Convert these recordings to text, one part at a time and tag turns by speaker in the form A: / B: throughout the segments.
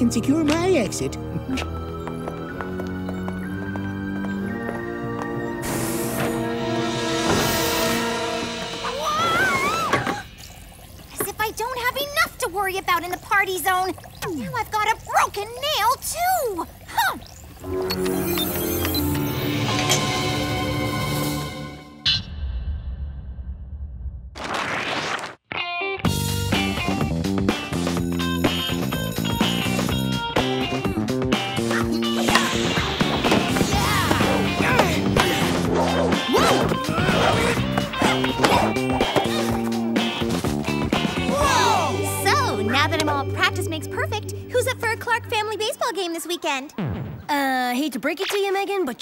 A: can secure my exit.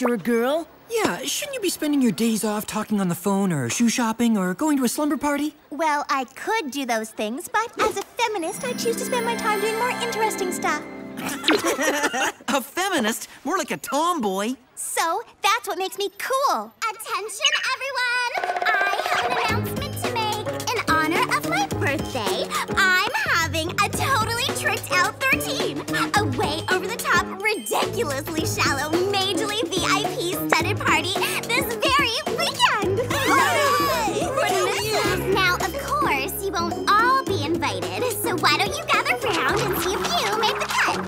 B: You, Megan, but you're a girl.
C: Yeah, shouldn't you be spending your days off talking on the phone or shoe shopping or going to a slumber party?
D: Well, I could do those things, but as a feminist, I choose to spend my time doing more interesting stuff.
E: A feminist? More like a tomboy.
D: So, that's what makes me cool.
F: Attention, everyone! I have an announcement ridiculously shallow, majorly VIP studded party this very weekend. Now, of course, you won't all be invited, so why don't you gather round and see if you make the cut?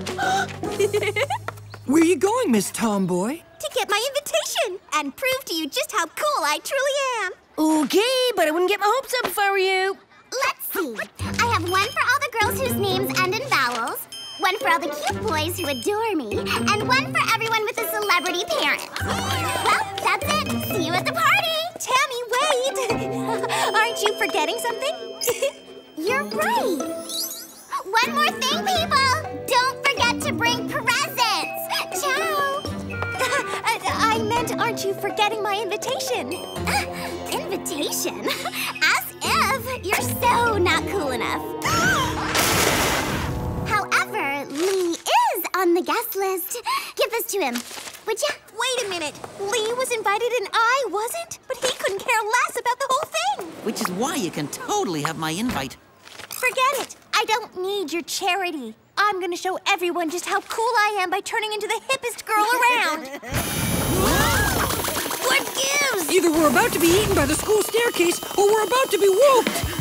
C: Where are you going, Miss Tomboy?
D: To get my invitation and prove to you just how cool I truly am.
B: Okay, but I wouldn't get my hopes up if I were you.
F: Let's see. I have one for all the girls whose names end in vowels, one for all the cute boys who adore me, and one for everyone with a celebrity parent. Well, that's it. See you at the party.
D: Tammy, wait! Aren't you forgetting something?
F: You're right. One more thing, people. Don't forget to bring presents. Ciao.
D: I, I meant, aren't you forgetting my invitation?
F: Invitation? As if. You're so not cool enough. However, Lee is on the guest list. Give this to him. Would you?
D: Wait a minute. Lee was invited and I wasn't? But he couldn't care less about the whole thing.
E: Which is why you can totally have my invite.
D: Forget it. I don't need your charity. I'm gonna show everyone just how cool I am by turning into the hippest girl around.
B: What gives?
C: Either we're about to be eaten by the school staircase or we're about to be whooped.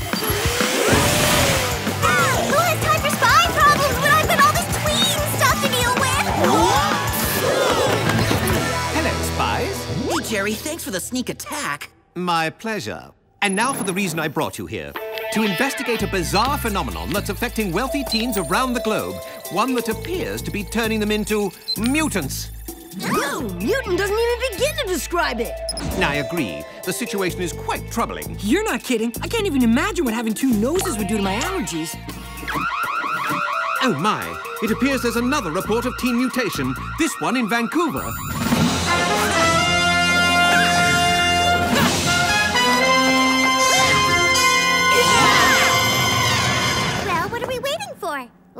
E: Jerry, thanks for the sneak attack.
G: My pleasure. And now for the reason I brought you here. To investigate a bizarre phenomenon that's affecting wealthy teens around the globe. One that appears to be turning them into mutants.
B: Whoa, mutant doesn't even begin to describe it.
G: I agree. The situation is quite troubling.
C: You're not kidding. I can't even imagine what having two noses would do to my allergies.
G: Oh my, it appears there's another report of teen mutation. This one in Vancouver.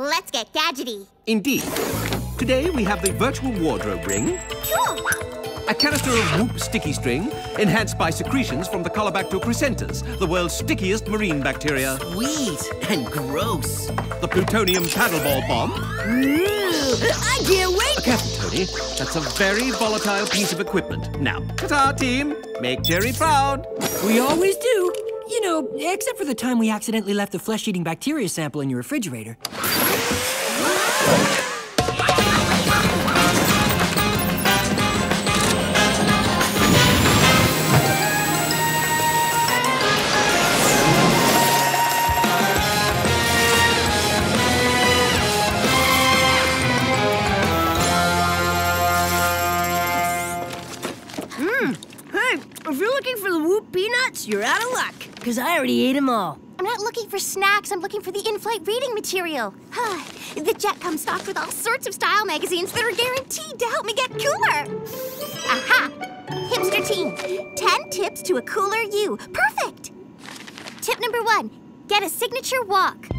F: Let's get gadgety.
G: Indeed. Today we have the virtual wardrobe ring,
D: Cool.
G: a canister of WOOHP sticky string, enhanced by secretions from the Caulobacter crescentus, the world's stickiest marine bacteria,
E: Sweet and gross.
G: the plutonium paddleball bomb.
B: I can't wait.
G: Careful, Tony. That's a very volatile piece of equipment. Now, ta-ta, team. Make Jerry proud.
C: We always do. You know, except for the time we accidentally left the flesh-eating bacteria sample in your refrigerator.
B: If you're looking for the WOOHP peanuts, you're out of luck. Because I already ate them all.
D: I'm not looking for snacks, I'm looking for the in-flight reading material. the jet comes stocked with all sorts of style magazines that are guaranteed to help me get cooler. Aha! Hipster teen, 10 tips to a cooler you. Perfect! Tip number one, get a signature walk.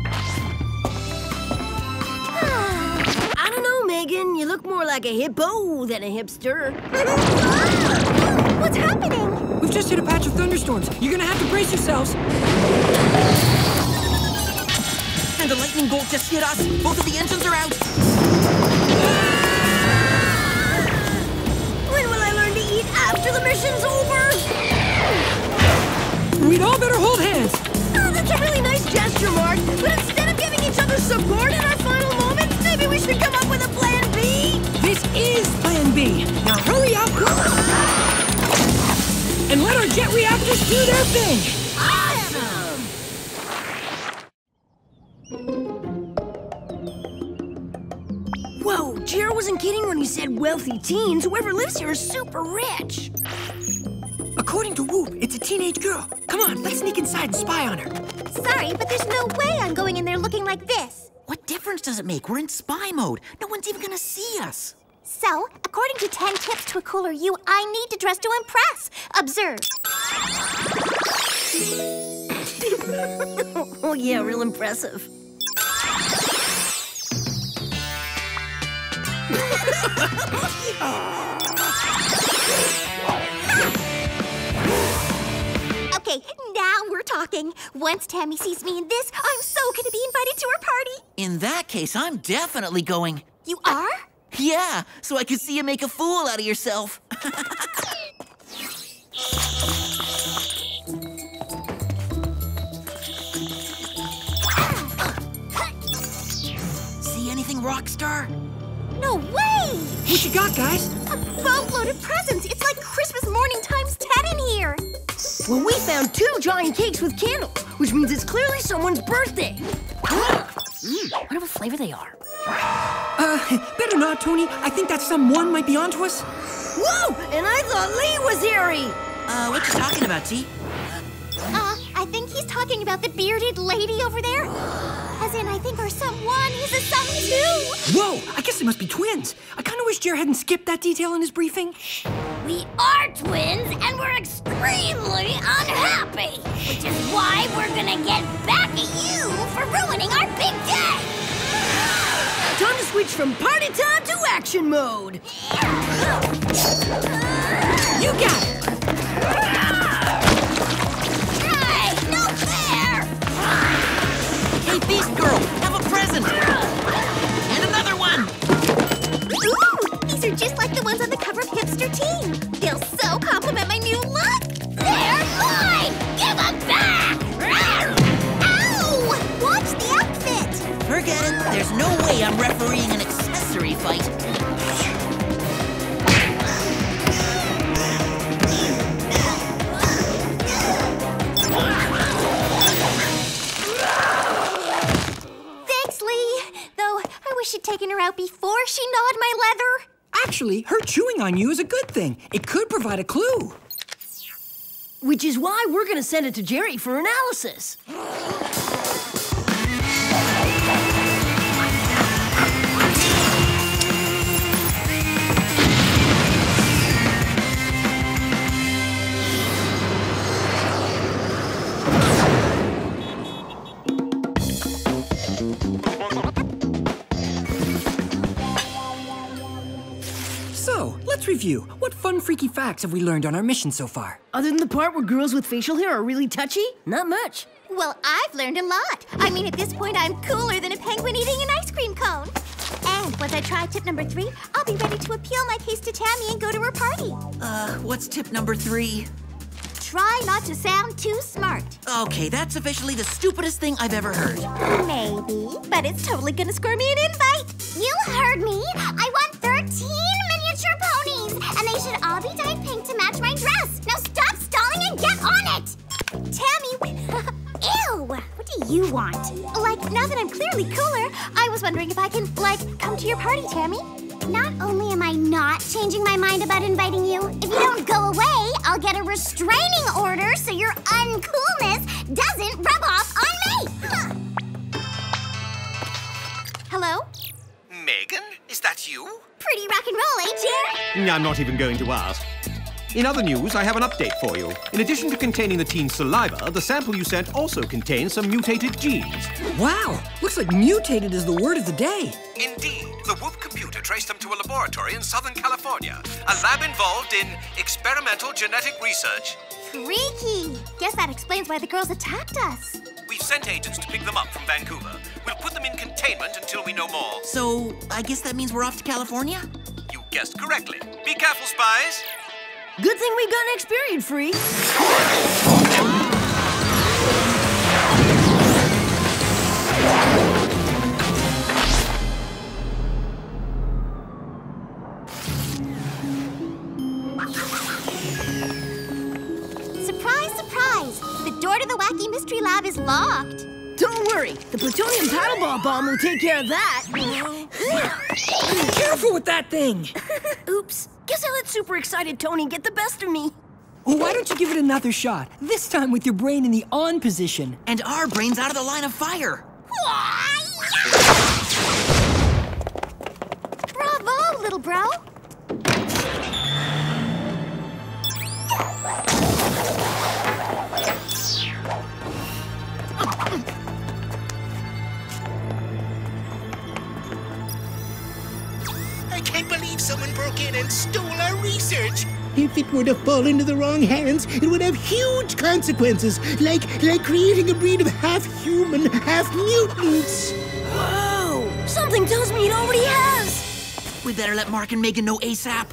B: I don't know, Megan. You look more like a hippo than a hipster.
D: What's happening?
C: We've just hit a patch of thunderstorms. You're gonna have to brace yourselves.
E: And a lightning bolt just hit us. Both of the engines are out.
B: When will I learn to eat after the mission's over?
C: We'd all better hold hands.
B: Oh, that's a really nice gesture, Marc. But instead of giving each other support in our final moments, maybe we should come up with a plan B?
C: This is Plan B. Now hurry up and let our jet reactors do their thing.
B: Awesome! Whoa, Jer wasn't kidding when he said wealthy teens. Whoever lives here is super rich.
C: According to WOOHP, it's a teenage girl. Come on, let's sneak inside and spy on her.
D: Sorry, but there's no way I'm going in there looking like this.
E: What difference does it make? We're in spy mode. No one's even gonna see us.
D: So, according to 10 tips to a cooler you, I need to dress to impress. Observe.
B: Oh, yeah, real impressive.
D: Okay, now we're talking. Once Tammy sees me in this, I'm so gonna be invited to her party.
E: In that case, I'm definitely going.
D: You are?
E: Yeah, so I could see you make a fool out of yourself. see anything, Rockstar?
D: No way!
C: What you got, guys?
D: A boatload of presents. It's like Christmas morning times 10 in here.
B: Well, we found two giant cakes with candles, which means it's clearly someone's birthday. Mm, wonder what flavor they are.
C: Uh, better not, Tony. I think that someone might be onto us.
B: Whoa! And I thought Lee was hairy!
E: Uh, what you talking about, T?
D: Uh, I think he's talking about the bearded lady over there. As in, I think our someone is a some too.
C: Whoa, I guess they must be twins. I kind of wish Jer hadn't skipped that detail in his briefing.
F: We are twins, and we're extremely unhappy. Which is why we're gonna get back at you for ruining our big day.
B: Time to switch from party time to action mode.
C: You got it.
F: Hey, no fair!
E: Hey, Beast Girl, have a present! And another one!
D: Ooh, these are just like the ones on the Hipster Teen. They'll so compliment my new look.
F: They're mine! Give them back!
D: Ow! Watch the outfit.
E: Forget it. There's no way I'm refereeing an accessory fight.
D: Thanks, Lee. Though I wish you'd taken her out before she gnawed my leather.
C: Actually, her chewing on you is a good thing. It could provide a clue.
B: Which is why we're gonna send it to Jerry for analysis.
C: Let's review. What fun, freaky facts have we learned on our mission so far?
B: Other than the part where girls with facial hair are really touchy, not much.
D: Well, I've learned a lot. I mean, at this point, I'm cooler than a penguin eating an ice cream cone. And once I try tip number three, I'll be ready to appeal my case to Tammy and go to her party.
E: Uh, what's tip number three?
D: Try not to sound too smart.
E: Okay, that's officially the stupidest thing I've ever heard.
D: Maybe, but it's totally gonna score me an invite.
F: You heard me. I want should dyed pink to match my dress. Now stop stalling and get on it.
D: Tammy,
F: Ew! What do you want?
D: like, now that I'm clearly cooler, I was wondering if I can, like, come to your party, Tammy.
F: Not only am I not changing my mind about inviting you, if you don't go away, I'll get a restraining order so
D: Mm,
G: I'm not even going to ask. In other news, I have an update for you. In addition to containing the teen's saliva, the sample you sent also contains some mutated genes.
C: Wow, looks like mutated is the word of the day.
G: Indeed, the WOOHP computer traced them to a laboratory in Southern California, a lab involved in experimental genetic research.
D: Freaky. Guess that explains why the girls attacked us.
G: We We've sent agents to pick them up from Vancouver. We'll put them in containment until we know more.
E: So, I guess that means we're off to California?
G: You guessed correctly. Be careful, spies.
B: Good thing we got an experience free.
D: Surprise, surprise! The door to the Wacky Mystery Lab is locked.
B: Don't worry, the plutonium paddleball bomb will take care of that.
C: Be careful with that thing!
B: Oops. Guess I let super excited Tony get the best of me.
C: Oh, why don't you give it another shot? This time with your brain in the on position.
E: And our brain's out of the line of fire.
D: Bravo, little bro!
A: Can't believe someone broke in and stole our research. If it were to fall into the wrong hands, it would have huge consequences, like like creating a breed of half human, half mutants.
B: Whoa! Something tells me it already has.
E: We better let Marc and Megan know ASAP.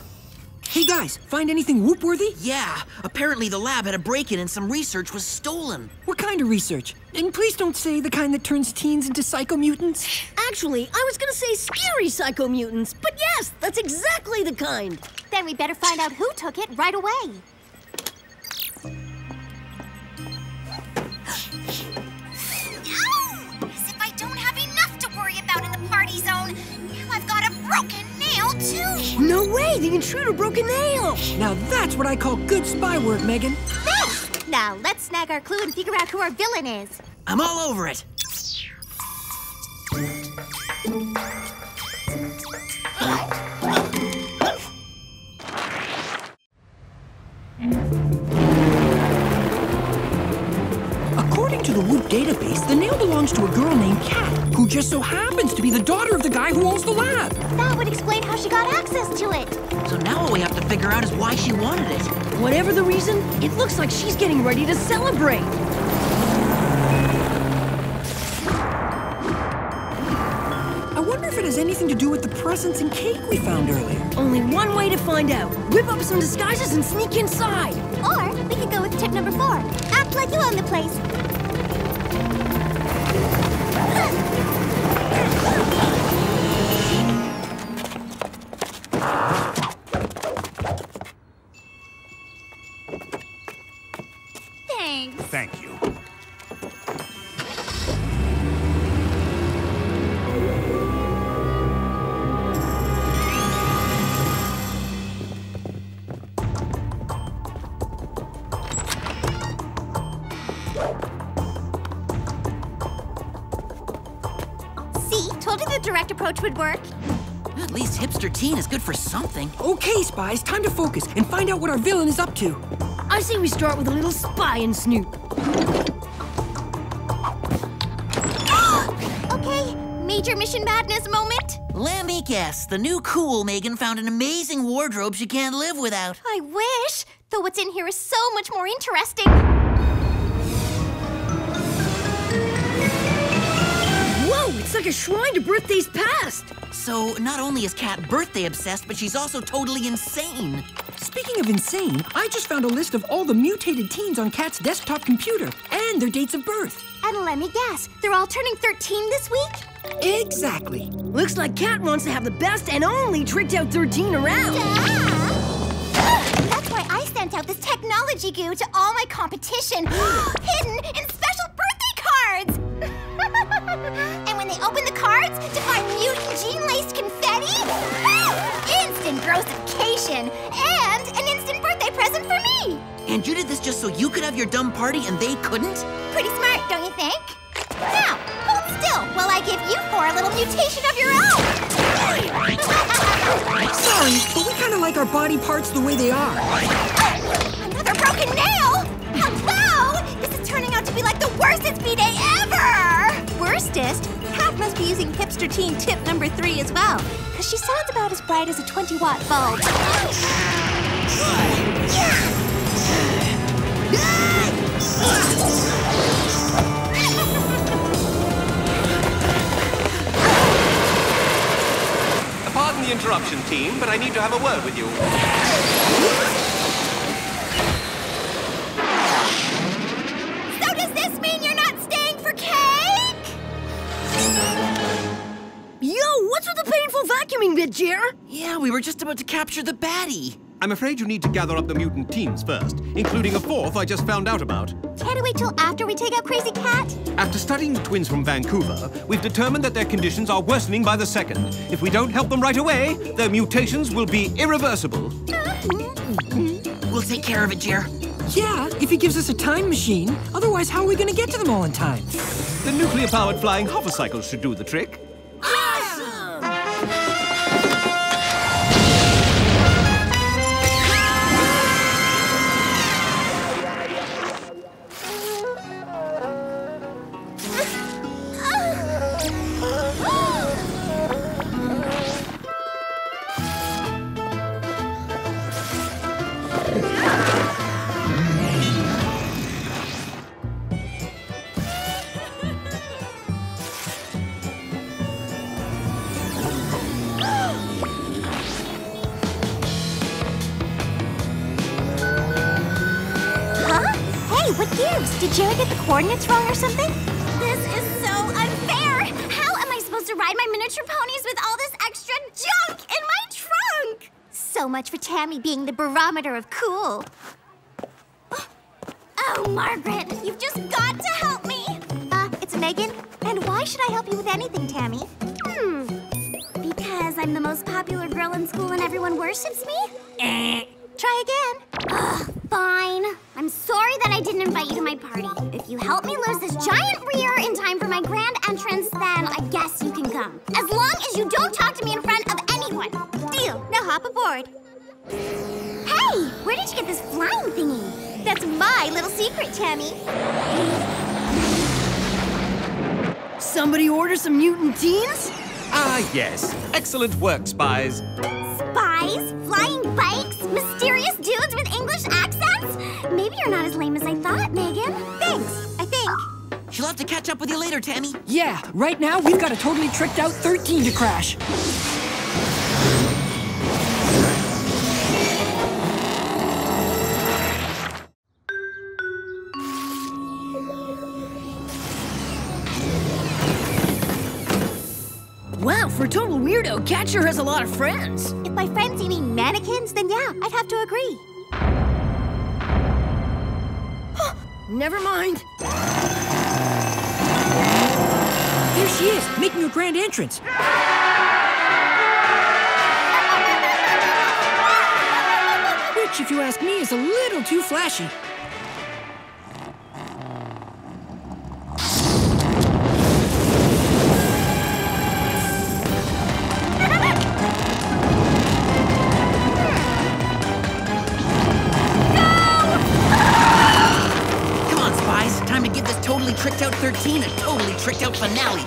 C: Hey guys, find anything whoop worthy?
E: Yeah, apparently the lab had a break in and some research was stolen.
C: What kind of research? And please don't say the kind that turns teens into psychomutants.
B: Actually, I was gonna say scary psychomutants, but yes, that's exactly the kind.
D: Then we better find out who took it right away.
F: As if I don't have enough to worry about in the party zone. Now I've got a broken nail, too.
B: No way, the intruder broke a nail.
C: Now that's what I call good spy work, Megan.
D: Thanks! Now let's snag our clue and figure out who our villain is.
E: I'm all over it.
C: database, the nail belongs to a girl named Kat, who just so happens to be the daughter of the guy who owns the lab.
D: That would explain how she got access to it.
E: So now all we have to figure out is why she wanted it.
B: Whatever the reason, it looks like she's getting ready to celebrate.
C: I wonder if it has anything to do with the presents and cake we found earlier.
B: Only one way to find out. Whip up some disguises and sneak inside.
D: Or we could go with tip number four. Act like you own the place. Approach would work.
E: At least Hipster Teen is good for something.
C: Okay, spies, time to focus and find out what our villain is up to.
B: I say we start with a little spy and snoop.
D: Okay, major mission madness moment.
E: Let me guess, the new cool Megan found an amazing wardrobe she can't live without.
D: I wish, though what's in here is so much more interesting.
B: It's like a shrine to birthdays past.
E: So, not only is Kat birthday obsessed, but she's also totally insane.
C: Speaking of insane, I just found a list of all the mutated teens on Kat's desktop computer and their dates of birth.
D: And let me guess, they're all turning 13 this week?
C: Exactly.
B: Looks like Kat wants to have the best and only tricked out 13 around.
D: Ah! That's why I sent out this technology goo to all my competition, hidden in special birthday cards! and open the cards to find mutant gene-laced confetti, ah! instant grossification, and an instant birthday present for me!
E: And you did this just so you could have your dumb party and they couldn't?
D: Pretty smart, don't you think? Now, hold still while I give you four a little mutation of your own!
C: Sorry, but we kind of like our body parts the way they are.
D: Another broken nail? Hello! This is turning out to be like the worstest B-Day ever! Worstest? Must be using hipster teen tip number three as well, because she sounds about as bright as a 20 watt bulb.
G: Pardon the interruption, team, but I need to have a word with you.
B: What's with the painful vacuuming bit, Jer?
E: Yeah, we were just about to capture the baddie.
G: I'm afraid you need to gather up the mutant teams first, including a fourth I just found out about.
D: Can't we wait till after we take out Crazy Kat?
G: After studying the twins from Vancouver, we've determined that their conditions are worsening by the second. If we don't help them right away, their mutations will be irreversible.
E: We'll take care of it, Jer.
C: Yeah, if he gives us a time machine. Otherwise, how are we gonna get to them all in time?
G: The nuclear-powered flying hover cycles should do the trick.
D: Did Jerry get the coordinates wrong or something?
F: This is so unfair. How am I supposed to ride my miniature ponies with all this extra junk in my trunk?
D: So much for Tammy being the barometer of cool.
F: Oh, Margaret, you've just got to help me.
D: Uh, it's Megan. And why should I help you with anything, Tammy?
F: Hmm. Because I'm the most popular girl in school and everyone worships me?
D: Eh. Try again.
F: Ugh, fine. I'm sorry that I didn't invite you to my party. If you help me lose this giant rear in time for my grand entrance, then I guess you can come. As long as you don't talk to me in front of anyone.
D: Deal. Now hop aboard.
F: Hey, where did you get this flying thingy?
D: That's my little secret, Tammy.
B: Somebody order some mutant teens?
G: Ah, yes. Excellent work, spies.
F: Spies? Flying bikes? Mysterious dudes with English accents? Maybe you're not as lame as I thought, Megan.
D: Thanks, I think.
E: She'll have to catch up with you later, Tammy.
C: Yeah, right now we've got a totally tricked out 13 to crash.
B: Wow, for a total weirdo, Kat sure has a lot of friends.
D: If by friends you mean mannequins, then yeah, I'd have to agree.
B: Never mind.
C: Here she is, making her grand entrance. Which, if you ask me, is a little too flashy.
E: Tricked out finale.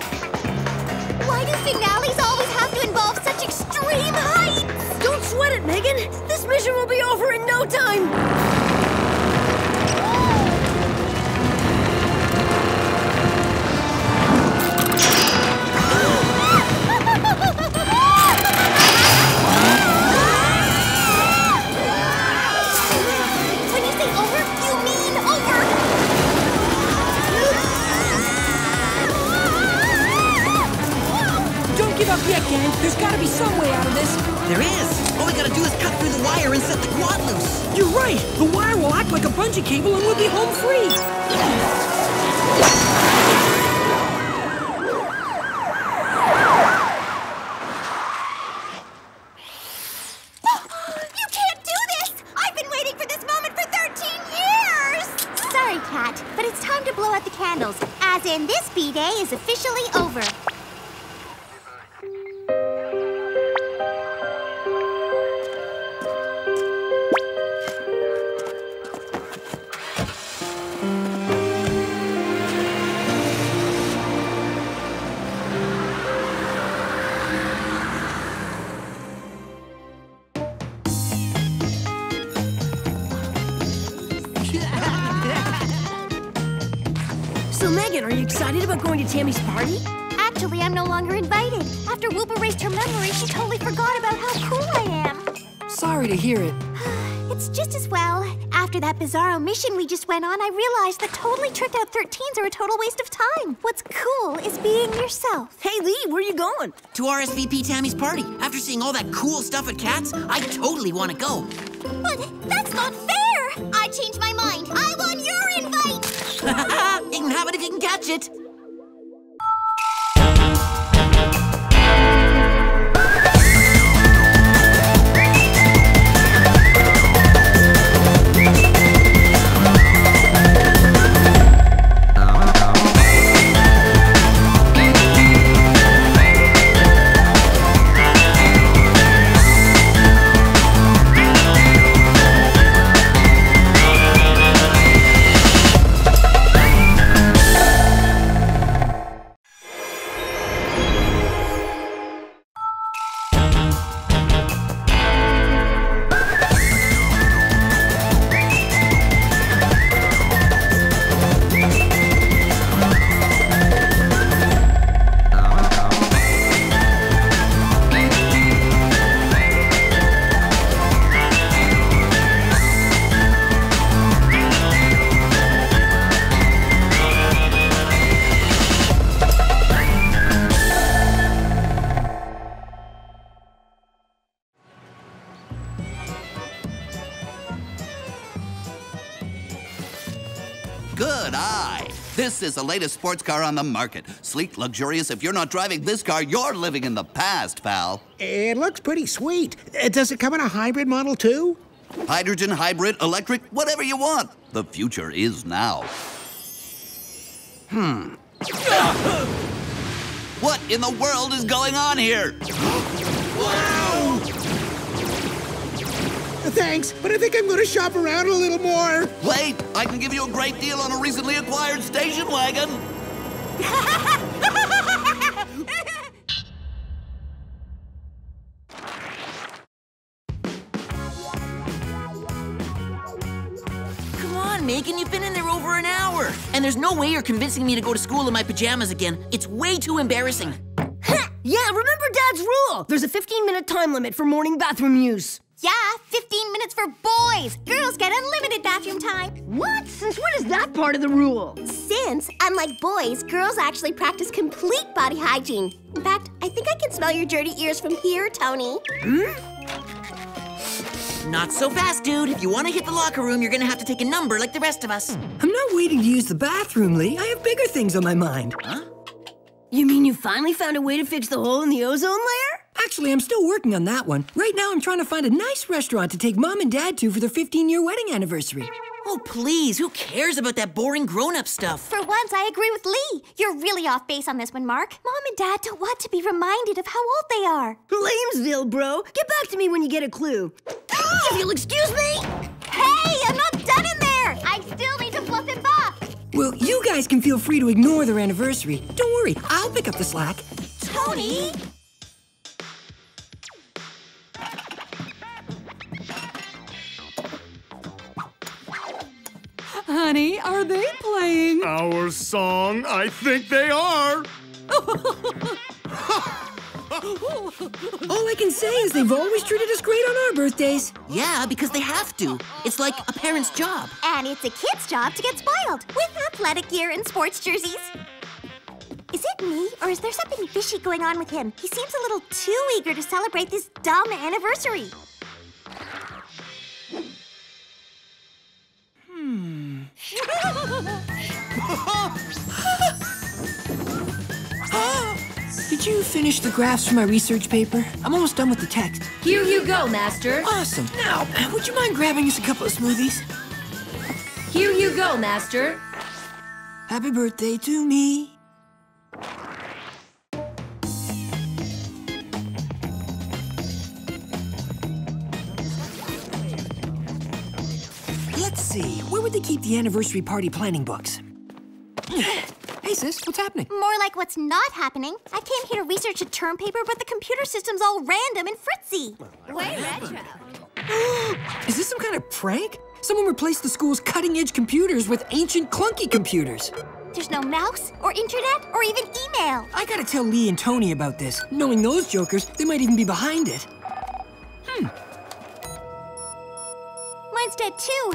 D: Why do finales always have to involve such extreme heights?
B: Don't sweat it, Megan. This mission will be over in no time.
C: There's gotta be some way out of this.
E: There is. All we gotta do is cut through the wire and set the quad loose.
C: You're right. The wire will act like a bungee cable and we'll be home free.
B: Going to Tammy's party?
D: Actually, Actually, I'm no longer invited. After WOOHP erased her memory, she totally forgot about how cool I am.
C: Sorry to hear it.
D: It's just as well. After that bizarro mission we just went on, I realized that totally tricked out 13s are a total waste of time. What's cool is being yourself.
B: Hey, Lee, where are you going?
E: To RSVP Tammy's party. After seeing all that cool stuff at Kat's, I totally want to go.
F: But that's not fair! I changed my mind. I want your invite!
E: you can have it if you can catch it.
H: Is the latest sports car on the market. Sleek, luxurious. If you're not driving this car, you're living in the past, pal.
A: It looks pretty sweet. Uh, Does it come in a hybrid model too?
H: Hydrogen, hybrid, electric, whatever you want. The future is now. Hmm. What in the world is going on here?
A: Thanks, but I think I'm going to shop around a little more.
H: Wait, I can give you a great deal on a recently acquired station wagon.
E: Come on, Megan, you've been in there over an hour. And there's no way you're convincing me to go to school in my pajamas again. It's way too embarrassing.
B: Yeah, remember Dad's rule. There's a 15 minute time limit for morning bathroom use.
D: Yeah, 15 minutes for boys. Girls get unlimited bathroom time.
B: What? Since when is that part of the rule?
D: Since, unlike boys, girls actually practice complete body hygiene. In fact, I think I can smell your dirty ears from here, Tony. Hmm?
E: Not so fast, dude. If you want to hit the locker room, you're gonna have to take a number like the rest of us.
C: I'm not waiting to use the bathroom, Lee. I have bigger things on my mind. Huh?
B: You mean you finally found a way to fix the hole in the ozone layer?
C: Actually, I'm still working on that one. Right now, I'm trying to find a nice restaurant to take Mom and Dad to for their 15 year wedding anniversary.
E: Oh, please, who cares about that boring grown up stuff?
D: For once, I agree with Lee. You're really off base on this one, Marc. Mom and Dad don't want to be reminded of how old they are.
B: Lamesville, bro. Get back to me when you get a clue. Ah! if you'll excuse me.
D: Hey, I'm not done in there! I still need to fluff and buff.
C: Well, you guys can feel free to ignore their anniversary. Don't worry, I'll pick up the slack.
D: Tony!
I: Honey, are they playing?
J: Our song, I think they are.
C: All I can say is they've always treated us great on our birthdays.
E: Yeah, because they have to. It's like a parent's job.
D: And it's a kid's job to get spoiled with athletic gear and sports jerseys. Is it me, or is there something fishy going on with him? He seems a little too eager to celebrate this dumb anniversary. Hmm.
C: Did you finish the graphs for my research paper? I'm almost done with the text.
B: Here you go, Master.
C: Awesome. Now, would you mind grabbing us a couple of smoothies?
B: Here you go, Master.
C: Happy birthday to me. See, where would they keep the anniversary party planning books? Hey, sis, what's happening?
D: More like what's not happening. I came here to research a term paper, but the computer system's all random and fritzy.
F: Way retro.
C: Is this some kind of prank? Someone replaced the school's cutting edge computers with ancient clunky computers.
D: There's no mouse, or internet, or even email.
C: I gotta tell Lee and Tony about this. Knowing those jokers, they might even be behind it. Hmm.
D: Mine's dead too.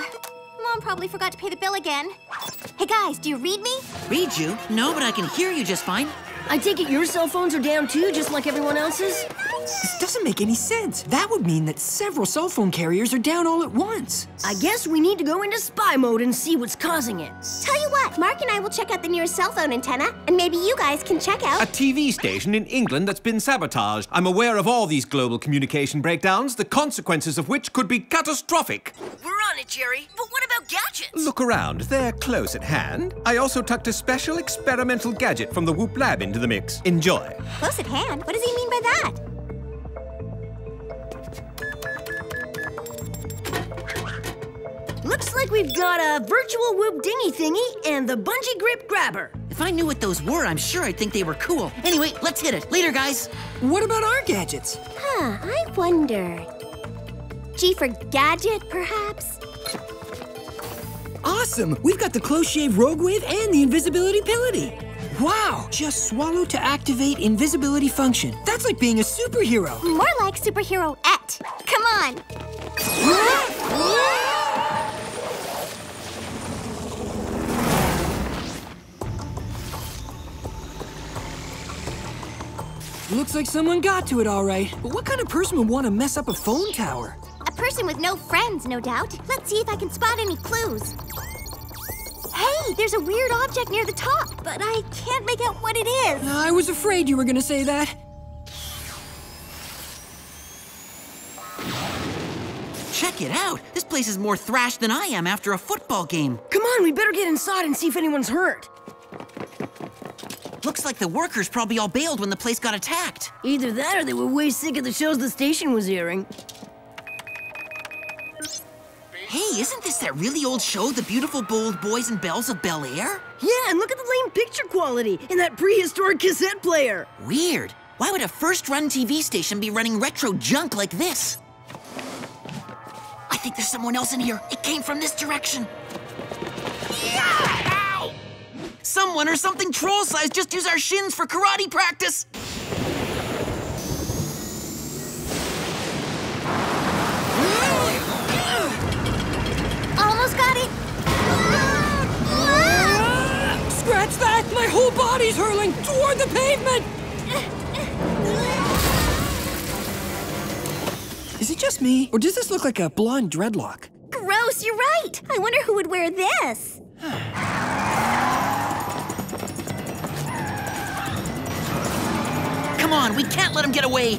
D: Mom probably forgot to pay the bill again. Hey guys, do you read me?
E: Read you? No, but I can hear you just fine.
B: I take it your cell phones are down too, just like everyone else's?
C: This doesn't make any sense. That would mean that several cell phone carriers are down all at once.
B: I guess we need to go into spy mode and see what's causing it.
F: Tell you what, Marc and I will check out the nearest cell phone antenna, and maybe you guys can check out... A.
G: TV station in England that's been sabotaged. I'm aware of all these global communication breakdowns, the consequences of which could be catastrophic.
B: We're on it, Jerry. But what about gadgets?
G: Look around, they're close at hand. I also tucked a special experimental gadget from the WOOHP Lab into the mix. Enjoy.
D: Close at hand? What does he mean by that?
B: Looks like we've got a virtual whoop dingy thingy and the bungee grip grabber.
E: If I knew what those were, I'm sure I'd think they were cool. Anyway, let's hit it. Later, guys.
C: What about our gadgets?
F: Huh, I wonder. G for gadget, perhaps?
C: Awesome! We've got the close shave Rogue Wave and the invisibility ability. Wow! Just swallow to activate invisibility function. That's like being a superhero.
D: More like superhero et. Come on.
C: Looks like someone got to it all right. But what kind of person would want to mess up a phone tower?
D: A person with no friends, no doubt. Let's see if I can spot any clues. Hey, there's a weird object near the top, but I can't make out what it is.
C: I was afraid you were gonna say that.
E: Check it out. This place is more thrashed than I am after a football game.
B: Come on, we better get inside and see if anyone's hurt.
E: Looks like the workers probably all bailed when the place got attacked.
B: Either that or they were way sick of the shows the station was airing.
E: Hey, isn't this that really old show, The Beautiful Bold Boys and Bells of Bel Air?
B: Yeah, and look at the lame picture quality in that prehistoric cassette player.
E: Weird. Why would a first run TV station be running retro junk like this? I think there's someone else in here. It came from this direction. Yeah! Ow! Someone or something troll sized just use our shins for karate practice.
C: My whole body's hurling toward the pavement! Is it just me, or does this look like a blonde dreadlock?
D: Gross, you're right. I wonder who would wear this.
E: Come on, we can't let him get away.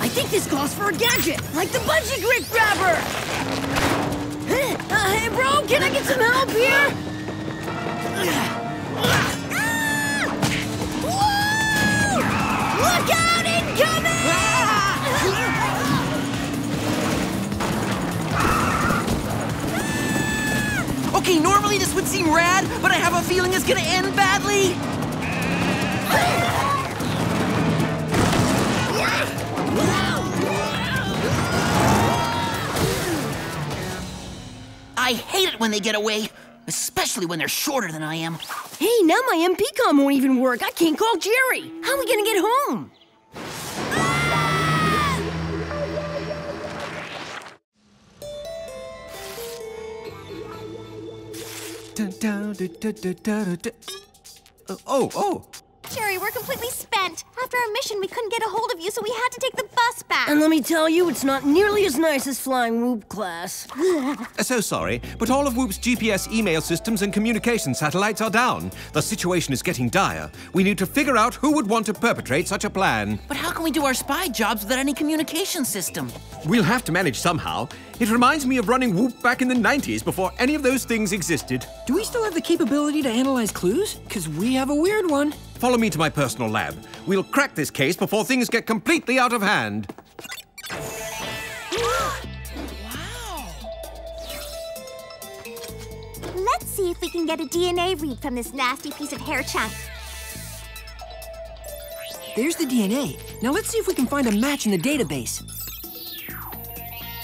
B: I think this calls for a gadget, like the bungee grip grabber. Uh, hey, bro, can I get some help here?
E: Okay, normally this would seem rad, but I have a feeling it's gonna end badly. I hate it when they get away, especially when they're shorter than I am.
B: Hey, now my MP com won't even work. I can't call Jerry. How are we gonna get home?
G: Uh, Oh, oh.
D: Jerry, we're completely spent. After our mission, we couldn't get a hold of you, so we had to take the bus back.
B: And let me tell you, it's not nearly as nice as flying WOOHP class.
G: So sorry, but all of WOOHP's GPS email systems and communication satellites are down. The situation is getting dire. We need to figure out who would want to perpetrate such a plan.
E: But how can we do our spy jobs without any communication system?
G: We'll have to manage somehow. It reminds me of running WOOHP back in the 90s before any of those things existed.
C: Do we still have the capability to analyze clues? Because we have a weird one.
G: Follow me to my personal lab. We'll crack this case before things get completely out of hand.
D: Let's see if we can get a DNA read from this nasty piece of hair chunk.
C: There's the DNA. Now let's see if we can find a match in the database.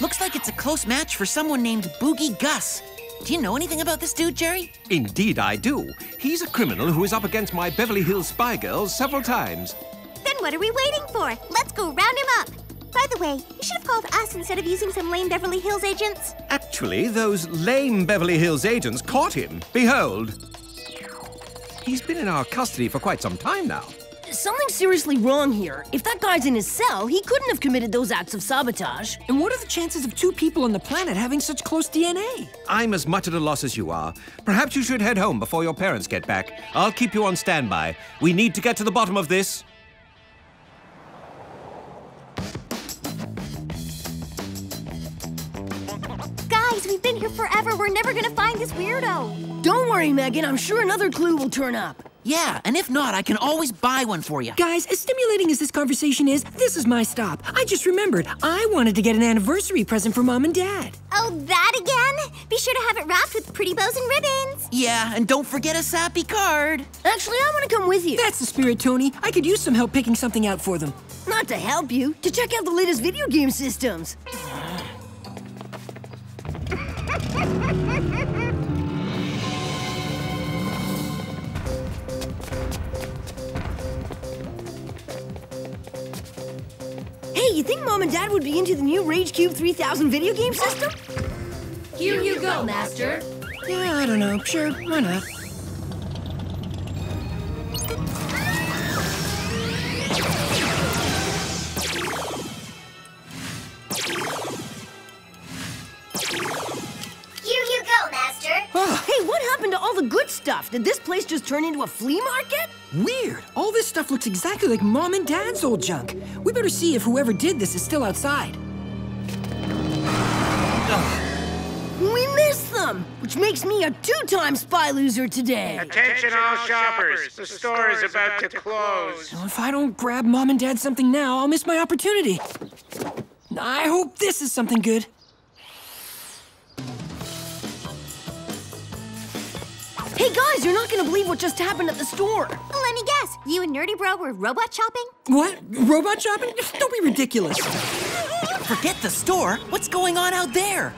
E: Looks like it's a close match for someone named Boogie Gus. Do you know anything about this dude, Jerry?
G: Indeed, I do. He's a criminal who is up against my Beverly Hills spy girls several times.
D: Then what are we waiting for? Let's go round him up. By the way, you should have called us instead of using some lame Beverly Hills agents.
G: Actually, those lame Beverly Hills agents caught him. Behold. He's been in our custody for quite some time now.
B: Something's seriously wrong here. If that guy's in his cell, he couldn't have committed those acts of sabotage.
C: And what are the chances of two people on the planet having such close DNA?
G: I'm as much at a loss as you are. Perhaps you should head home before your parents get back. I'll keep you on standby. We need to get to the bottom of this.
D: We've been here forever. We're never gonna find this weirdo.
B: Don't worry, Megan. I'm sure another clue will turn up.
E: Yeah, and if not, I can always buy one for you.
C: Guys, as stimulating as this conversation is, this is my stop. I just remembered. I wanted to get an anniversary present for Mom and Dad.
D: Oh, that again? Be sure to have it wrapped with pretty bows and ribbons.
E: Yeah, and don't forget a sappy card.
B: Actually, I want to come with you.
C: That's the spirit, Tony. I could use some help picking something out for them.
B: Not to help you, to check out the latest video game systems. Hey, you think Mom and Dad would be into the new Rage Cube 3000 video game system?
K: Here you go, Master.
C: Yeah, I don't know. Sure, why not?
B: The good stuff? Did this place just turn into a flea market?
C: Weird. All this stuff looks exactly like Mom and Dad's old junk. We better see if whoever did this is still outside.
B: We missed them, which makes me a two-time spy loser today.
L: Attention all shoppers, the store is about to close.
C: Well, if I don't grab Mom and Dad something now, I'll miss my opportunity. I hope this is something good.
B: Hey guys, you're not gonna believe what just happened at the store.
D: Let me guess. You and Nerdy Bro were robot shopping?
C: What? Robot shopping? Don't be ridiculous.
E: Forget the store. What's going on out there?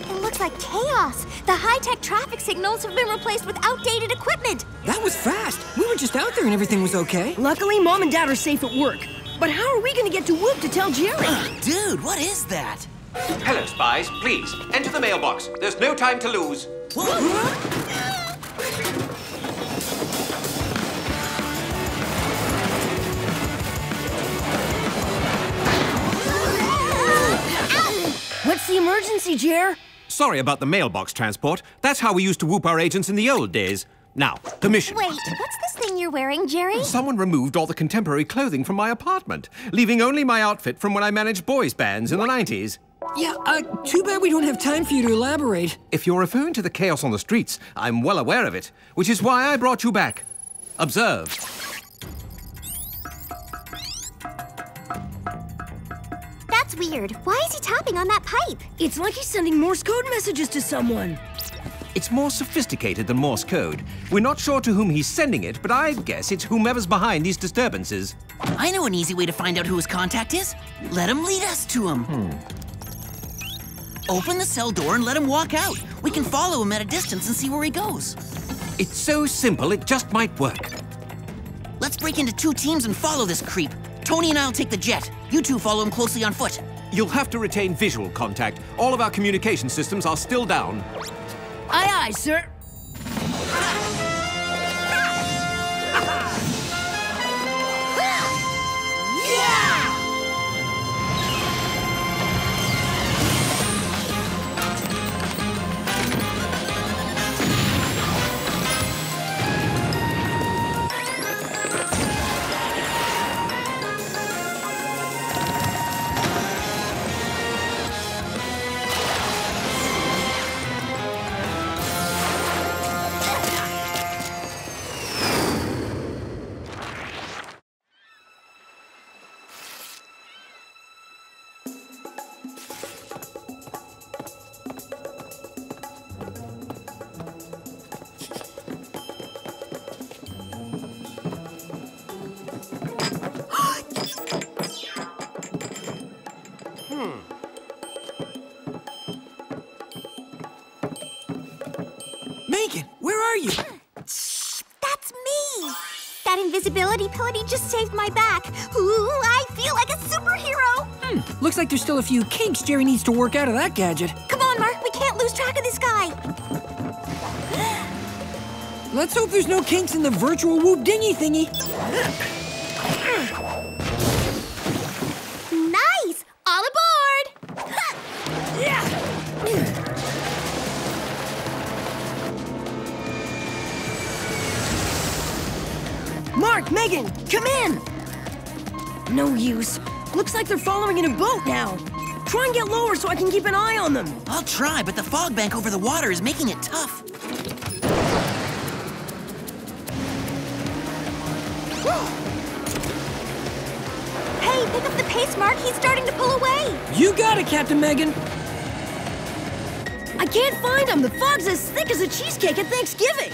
D: It looks like chaos. The high-tech traffic signals have been replaced with outdated equipment.
C: That was fast. We were just out there and everything was okay.
B: Luckily, Mom and Dad are safe at work. But how are we gonna get to WOOHP to tell Jerry?
E: Ah, dude, what is that?
G: Hello, spies. Please, enter the mailbox. There's no time to lose.
B: What's the emergency, Jer?
G: Sorry about the mailbox transport. That's how we used to WOOHP our agents in the old days. Now, the mission.
D: Wait, what's this thing you're wearing, Jerry?
G: Someone removed all the contemporary clothing from my apartment, leaving only my outfit from when I managed boys' bands in the 90s.
C: Yeah, uh, too bad we don't have time for you to elaborate.
G: If you're referring to the chaos on the streets, I'm well aware of it, which is why I brought you back. Observe.
D: That's weird. Why is he tapping on that pipe?
B: It's like he's sending Morse code messages to someone.
G: It's more sophisticated than Morse code. We're not sure to whom he's sending it, but I guess it's whomever's behind these disturbances.
E: I know an easy way to find out who his contact is. Let him lead us to him. Hmm. Open the cell door and let him walk out. We can follow him at a distance and see where he goes.
G: It's so simple, it just might work.
E: Let's break into two teams and follow this creep. Tony and I'll take the jet. You two follow him closely on foot.
G: You'll have to retain visual contact. All of our communication systems are still down.
B: Aye, aye, sir.
C: Few kinks Jerry needs to work out of that gadget.
D: Come on, Marc, we can't lose track of this guy.
C: Let's hope there's no kinks in the virtual WOOHP dingy thingy.
D: Nice! All aboard!
B: Yeah! Marc, Megan, come in! No use. Looks like they're following in a boat now. Try and get lower so I can keep an eye on them.
E: I'll try, but the fog bank over the water is making it tough.
D: Hey, pick up the pace, Marc. He's starting to pull away.
C: You got it, Captain Megan.
B: I can't find them. The fog's as thick as a cheesecake at Thanksgiving.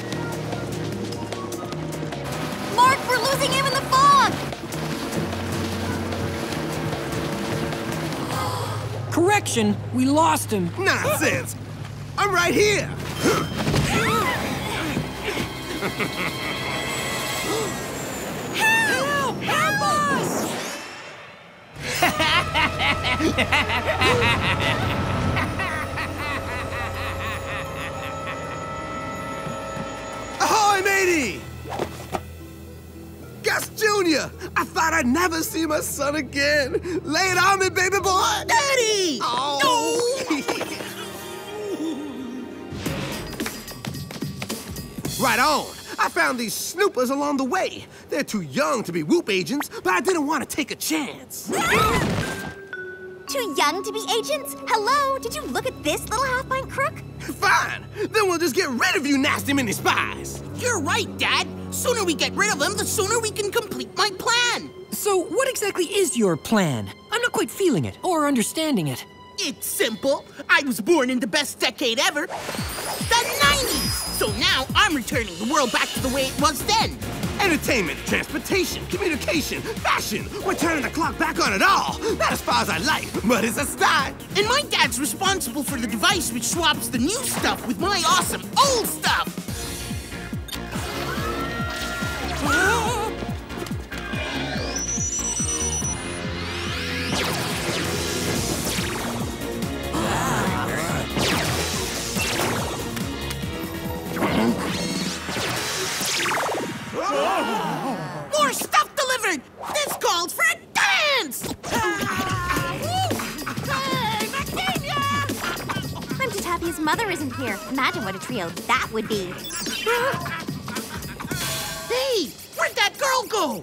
C: Correction, we lost him.
A: Nonsense! I'm right here!
B: Help! Help us!
A: Ahoy, matey! Gus Jr., I thought I'd never see my son again. Lay it on me, baby boy! Right on. I found these snoopers along the way. They're too young to be WOOHP agents, but I didn't want to take a chance.
D: Too young to be agents? Hello, did you look at this little half-pint crook?
A: Fine. Then we'll just get rid of you nasty mini spies.
E: You're right, Dad. Sooner we get rid of them, the sooner we can complete my plan.
C: So, what exactly is your plan? I'm not quite feeling it or understanding it.
E: It's simple. I was born in the best decade ever, the 90s. So now I'm returning the world back to the way it was then.
A: Entertainment, transportation, communication, fashion. We're turning the clock back on it all. Not as far as I like, but it's a start.
E: And my dad's responsible for the device which swaps the new stuff with my awesome old stuff.
D: I'm just happy his mother isn't here. Imagine what a trio that would be.
E: Hey, where'd that girl go?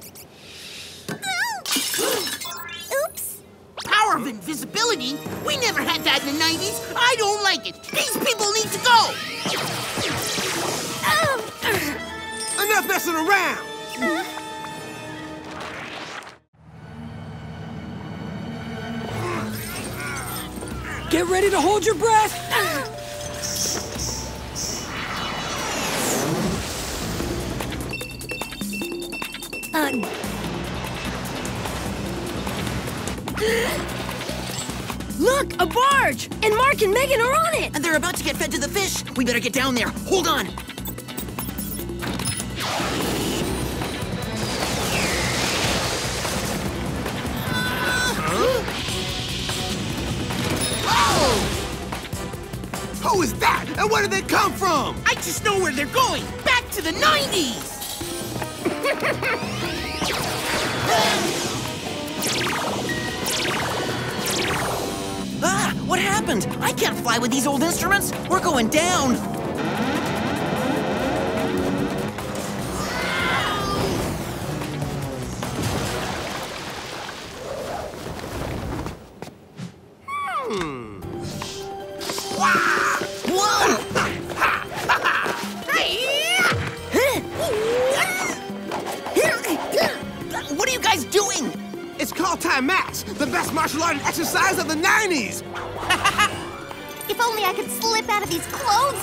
D: Oops.
E: Power of invisibility? We never had that in the 90s. I don't like it. These people need to go. Um.
A: Enough messing around. Uh-huh.
C: Get ready to hold your breath.
B: Look, a barge! And Marc and Megan are on it!
E: And they're about to get fed to the fish. We better get down there. Hold on.
A: Who is that? And where did they come from?
E: I just know where they're going. Back to the 90s. ah, what happened? I can't fly with these old instruments. We're going down.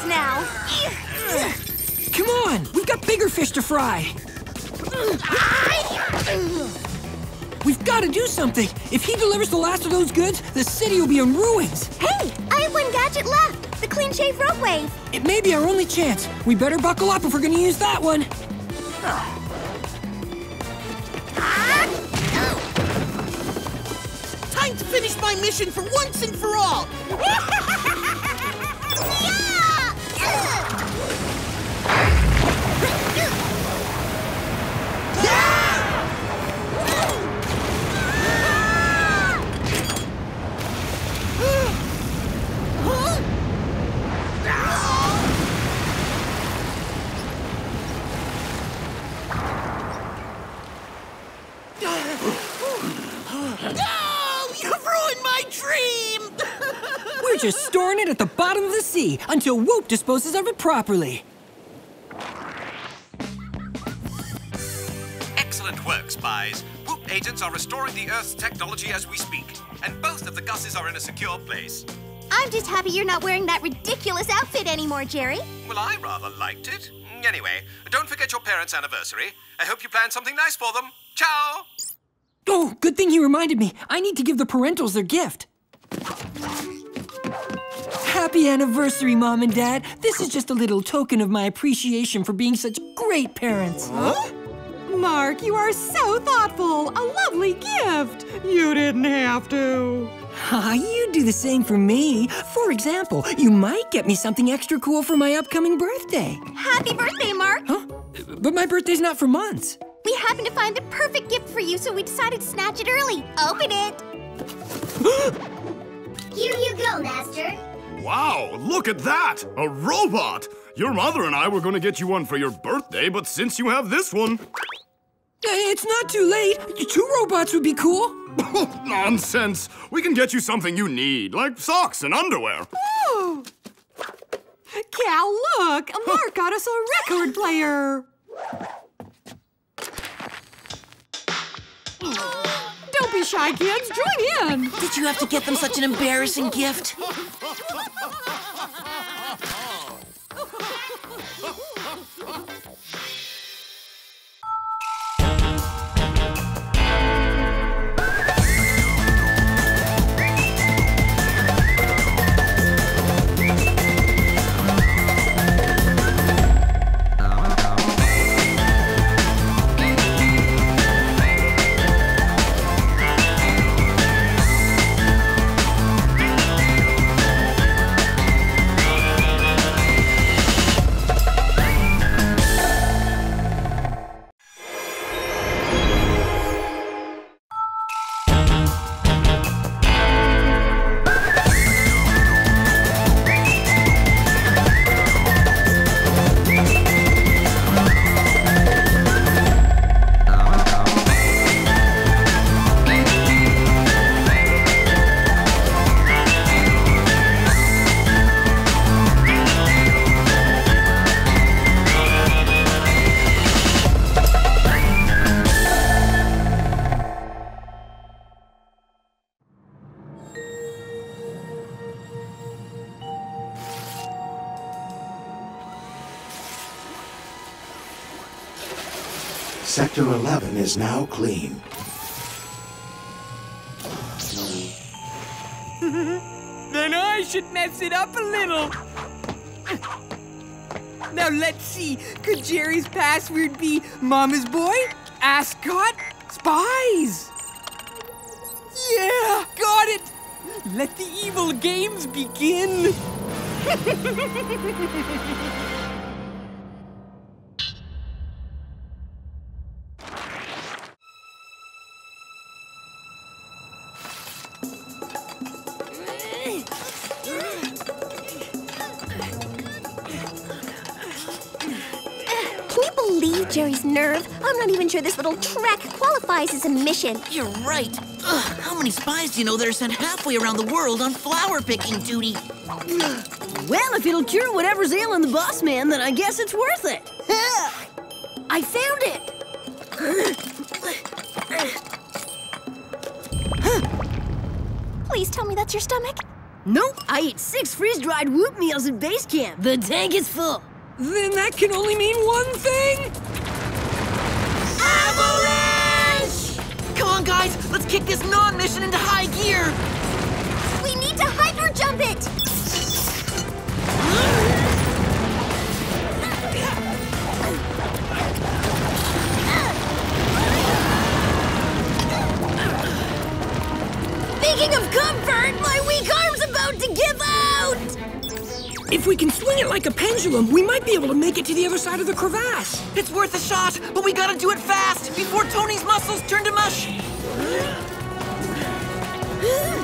D: Now.
C: Come on, we've got bigger fish to fry. We've got to do something. If he delivers the last of those goods, the city will be in ruins.
D: Hey, I have one gadget left. The clean shave rope wave.
C: It may be our only chance. We better buckle up if we're going to use that one.
E: Time to finish my mission for once and for all!
C: bottom of the sea until WOOHP disposes of it properly.
G: Excellent work, spies. WOOHP agents are restoring the Earth's technology as we speak, and both of the Gusses are in a secure place.
D: I'm just happy you're not wearing that ridiculous outfit anymore, Jerry.
G: Well, I rather liked it. Anyway, don't forget your parents' anniversary. I hope you planned something nice for them. Ciao!
C: Oh, good thing you reminded me. I need to give the parentals their gift. Happy anniversary, Mom and Dad. This is just a little token of my appreciation for being such great parents.
I: Huh? Marc, you are so thoughtful. A lovely gift. You didn't have to.
C: Ah, you do the same for me. For example, you might get me something extra cool for my upcoming birthday.
D: Happy birthday, Marc!
C: Huh? But my birthday's not for months.
D: We happened to find the perfect gift for you, so we decided to snatch it early. Open it!
F: Here you go, Master.
J: Wow, look at that! A robot! Your mother and I were going to get you one for your birthday, but since you have this one.
C: Eh, it's not too late. Two robots would be cool.
J: Nonsense! We can get you something you need, like socks and underwear.
I: Oh. Cal, look! Marc got us a record player. Oh. Don't be shy, kids. Join in.
E: Did you have to get them such an embarrassing gift?
A: Sector 11 is now clean.
M: then I should mess it up a little. Now let's see. Could Jerry's password be Mama's boy, ascot, spies? Yeah, got it. Let the evil games begin.
D: nerve? I'm not even sure this little trek qualifies as a mission.
E: You're right. Ugh, how many spies do you know that are sent halfway around the world on flower picking duty?
B: Well, if it'll cure whatever's ailing the boss man, then I guess it's worth it. I found it!
D: Please tell me that's your stomach.
B: Nope, I ate six freeze-dried WOOHP meals at base camp. The tank is full.
C: Then that can only mean one thing.
E: guys, let's kick this non-mission into high gear!
D: We need to hyper jump it!
B: Speaking of comfort, my weak arm's about to give out!
C: If we can swing it like a pendulum, we might be able to make it to the other side of the crevasse.
E: It's worth a shot, but we gotta do it fast, before Tony's muscles turn to mush.
C: Geekiest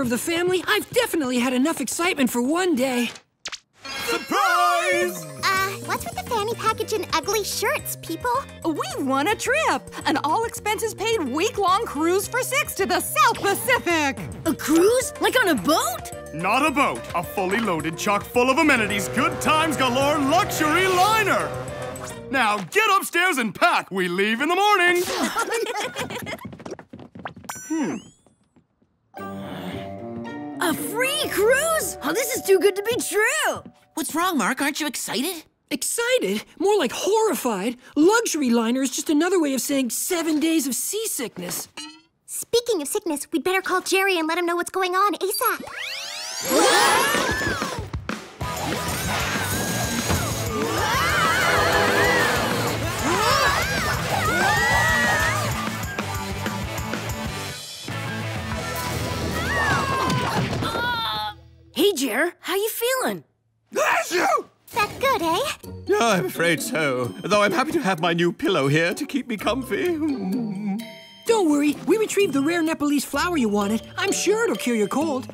C: member of the family, I've definitely had enough excitement for one day.
J: Surprise!
D: Uh, what's with the fanny package and ugly shirts, people?
I: We won a trip, an all expenses paid week long cruise for six to the South Pacific.
B: A cruise? Like on a boat?
J: Not a boat, a fully loaded, chock full of amenities, good times galore luxury liner. Now get upstairs and pack. We leave in the morning.
B: A free cruise? Oh, this is too good to be true.
E: What's wrong, Marc? Aren't you excited?
C: Excited? More like horrified. Luxury liner is just another way of saying seven days of seasickness.
D: Speaking of sickness, we'd better call Jerry and let him know what's going on ASAP.
B: Hey, Jer, how you feeling?
G: Bless you!
D: That good, eh?
G: Yeah, I'm afraid so. Though I'm happy to have my new pillow here to keep me comfy.
C: Don't worry, we retrieved the rare Nepalese flower you wanted. I'm sure it'll cure your cold.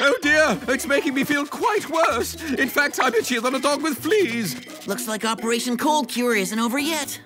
G: Oh dear, it's making me feel quite worse. In fact, I'm itchier than a dog with fleas.
E: Looks like Operation Cold Cure isn't over yet.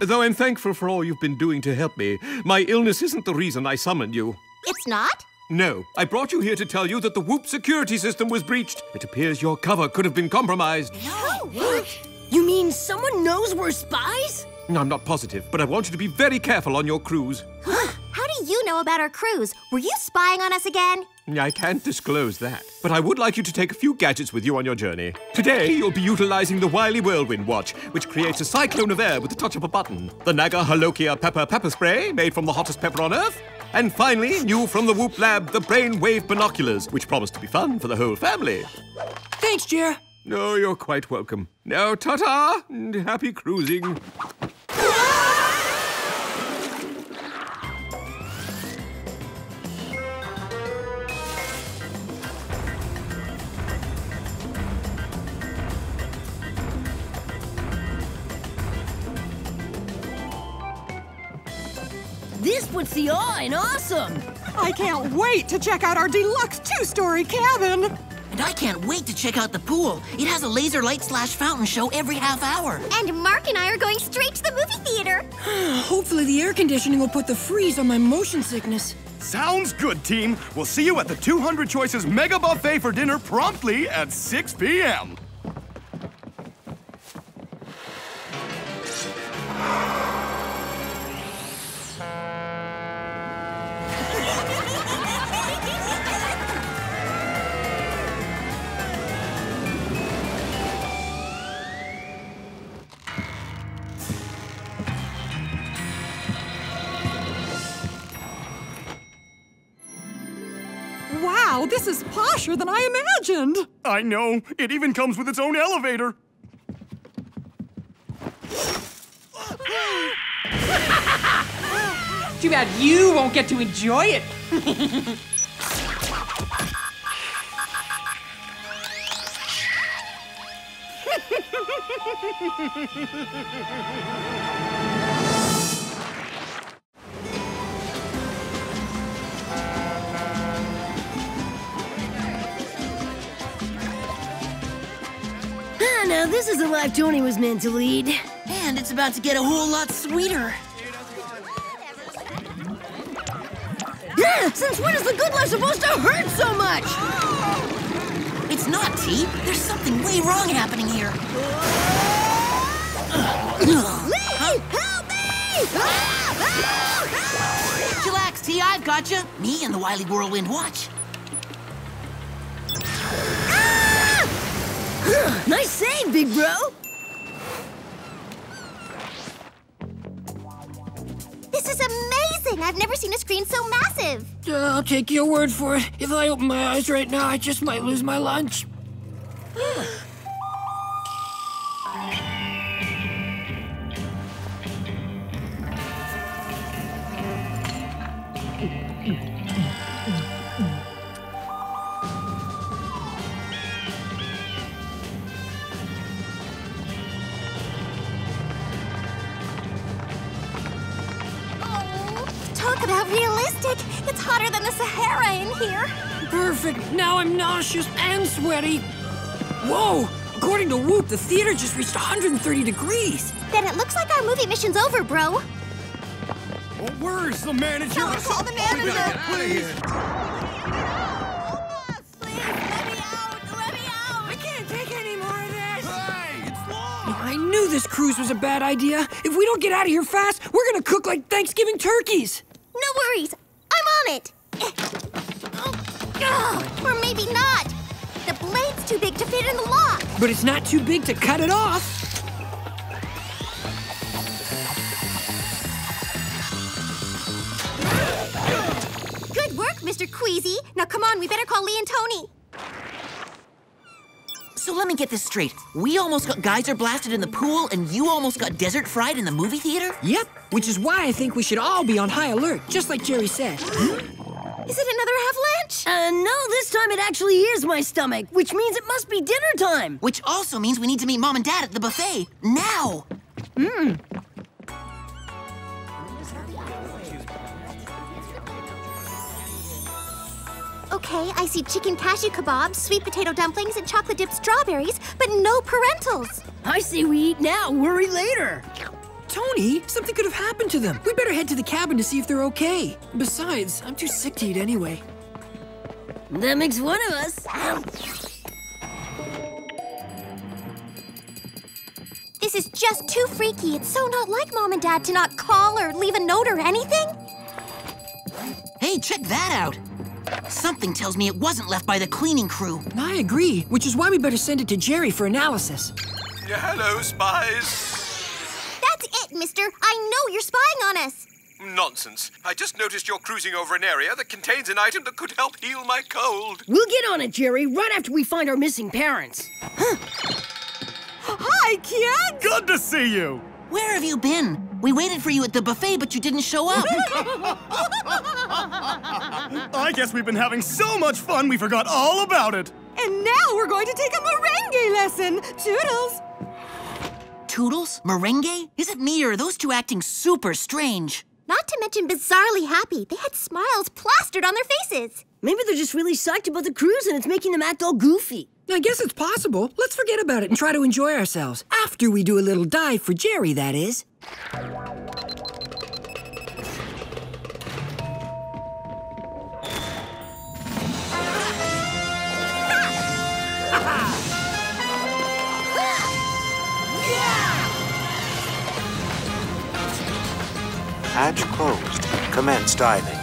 G: Though I'm thankful for all you've been doing to help me, my illness isn't the reason I summoned you.
D: It's not?
G: No, I brought you here to tell you that the WOOHP security system was breached. It appears your cover could have been compromised. No! What?
B: You mean someone knows we're spies?
G: I'm not positive, but I want you to be very careful on your cruise.
D: How do you know about our cruise? Were you spying on us again?
G: I can't disclose that, but I would like you to take a few gadgets with you on your journey. Today, you'll be utilizing the Wily Whirlwind Watch, which creates a cyclone of air with the touch of a button. The Naga Jolokia Pepper Pepper Spray, made from the hottest pepper on Earth. And finally, new from the WOOHP Lab, the Brainwave Binoculars, which promise to be fun for the whole family.
C: Thanks, Jer.
G: No, you're quite welcome. Now, ta-ta, and happy cruising. Ah!
B: This puts the awe in awesome.
I: I can't wait to check out our deluxe two story cabin.
E: And I can't wait to check out the pool. It has a laser light slash fountain show every half hour.
D: And Mark and I are going straight to the movie theater.
C: Hopefully, the air conditioning will put the freeze on my motion sickness.
J: Sounds good, team. We'll see you at the 200 Choices Mega Buffet for dinner promptly at 6 p.m.
I: this is posher than I imagined.
J: I know. It even comes with its own elevator.
M: Too bad you won't get to enjoy it.
B: Ah, now this is the life Tony was meant to lead.
E: And it's about to get a whole lot sweeter.
B: Yeah, since when is the good life supposed to hurt so much?
E: It's not, T. There's something way wrong happening here.
B: Help me! Ah, ah, ah!
E: Chillax, T. I've got you. Me and the Wily Whirlwind Watch.
B: Nice save, big bro!
D: This is amazing! I've never seen a screen so massive.
C: Uh, I'll take your word for it. If I open my eyes right now, I just might lose my lunch.
D: here.
C: Perfect. Now I'm nauseous and sweaty. Whoa! According to WOOHP, the theater just reached 130 degrees.
D: Then it looks like our movie mission's over, bro.
J: Oh, where's the manager?
D: Tell him, call the manager.
J: Please.
B: I can't take any more of this!
C: I knew this cruise was a bad idea. If we don't get out of here fast, we're gonna cook like Thanksgiving turkeys.
D: No worries. I'm on it. Ugh, or maybe not. The blade's too big to fit in the lock.
C: But it's not too big to cut it off.
D: Good work, Mr. Queasy. Now come on, we better call Lee and Tony.
E: So let me get this straight. We almost got geyser blasted in the pool, and you almost got desert fried in the movie theater?
C: Yep, which is why I think we should all be on high alert, just like Jerry said.
D: Is it another avalanche?
B: Uh, no, this time it actually is my stomach, which means it must be dinner time.
E: Which also means we need to meet Mom and Dad at the buffet. Now!
B: Hmm.
D: Okay, I see chicken cashew kebabs, sweet potato dumplings, and chocolate dipped strawberries, but no parentals.
B: I say we eat now, worry later.
C: Tony, something could have happened to them. We better head to the cabin to see if they're okay. Besides, I'm too sick to eat anyway.
B: That makes one of us.
D: This is just too freaky. It's so not like Mom and Dad to not call or leave a note or anything.
E: Hey, check that out! Something tells me it wasn't left by the cleaning crew.
C: I agree, which is why we better send it to Jerry for analysis.
G: Yeah, hello, spies.
D: That's it, mister. I know you're spying on us.
G: Nonsense. I just noticed you're cruising over an area that contains an item that could help heal my cold.
B: We'll get on it, Jerry, right after we find our missing parents.
M: Hi, kids!
J: Good to see you.
E: Where have you been? We waited for you at the buffet, but you didn't show up.
J: I guess we've been having so much fun we forgot all about it.
I: And now we're going to take a merengue lesson. Toodles!
E: Toodles? Merengue? Is it me or are those two acting super strange?
D: Not to mention bizarrely happy. They had smiles plastered on their faces.
B: Maybe they're just really psyched about the cruise and it's making them act all goofy.
C: I guess it's possible. Let's forget about it and try to enjoy ourselves. After we do a little dive for Jerry, that is.
N: Hatch closed. Commence diving.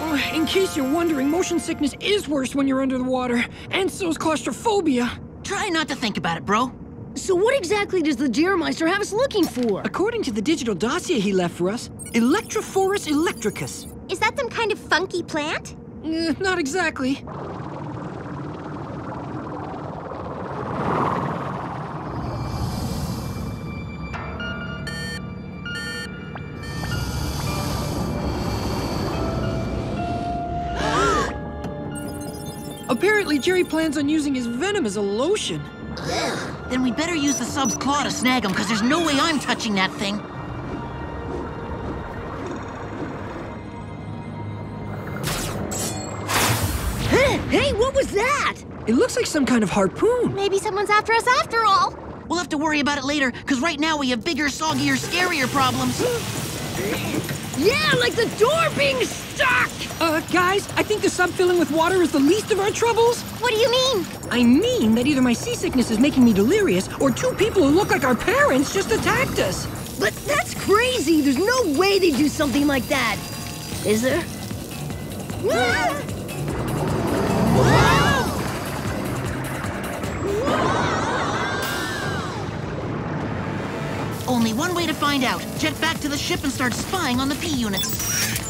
C: Oh, in case you're wondering, motion sickness is worse when you're under the water, and so's claustrophobia.
E: Try not to think about it, bro.
B: So what exactly does the Jeremeister have us looking for?
C: According to the digital dossier he left for us, Electrophorus electricus.
D: Is that some kind of funky plant?
C: Eh, not exactly. Apparently, Jerry plans on using his venom as a lotion.
E: Then we better use the sub's claw to snag him, because there's no way I'm touching that thing.
B: Hey, what was that?
C: It looks like some kind of harpoon.
D: Maybe someone's after us after all.
E: We'll have to worry about it later, because right now we have bigger, soggier, scarier problems.
B: Yeah, like the door being stuck!
C: Uh, guys, I think the sub filling with water is the least of our troubles.
D: What do you mean?
C: I mean that either my seasickness is making me delirious, or two people who look like our parents just attacked us.
B: But that's crazy! There's no way they'd do something like that! Is there?
E: Only one way to find out. Jet back to the ship and start spying on the P units.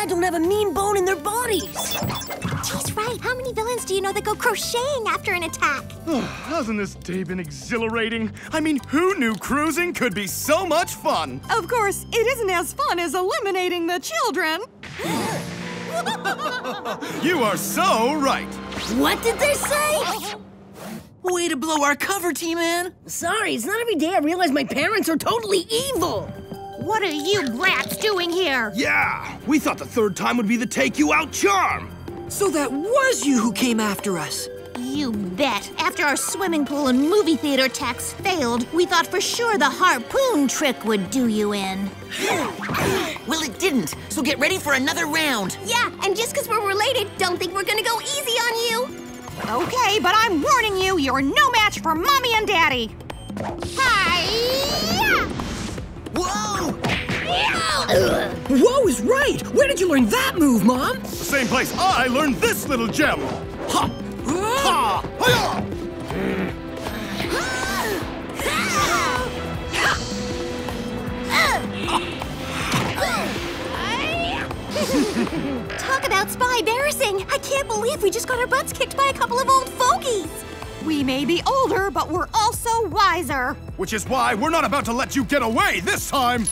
B: Dad don't have a mean bone in their bodies.
D: She's right. How many villains do you know that go crocheting after an attack?
J: Oh, hasn't this day been exhilarating? I mean, who knew cruising could be so much fun?
I: Of course, it isn't as fun as eliminating the children.
J: You are so right.
B: What did they say?
E: Way to blow our cover, T-Man.
B: Sorry, it's not every day I realize my parents are totally evil.
D: What are you brats doing here?
O: Yeah, we thought the third time would be the take you out charm.
C: So that was you who came after us.
D: You bet. After our swimming pool and movie theater attacks failed, we thought for sure the harpoon trick would do you in.
E: Well, it didn't, so get ready for another round.
D: Yeah, and just because we're related, don't think we're gonna go easy on you.
I: Okay, but I'm warning you, you're no match for Mommy and Daddy.
D: Hi!
E: Whoa!
C: Whoa is right! Where did you learn that move, Mom?
J: The same place I learned this little gem. Ha! Ha! Hiya!
D: Talk about spy embarrassing! I can't believe we just got our butts kicked by a couple of old fogies!
I: We may be older, but we're also wiser.
J: Which is why we're not about to let you get away this time.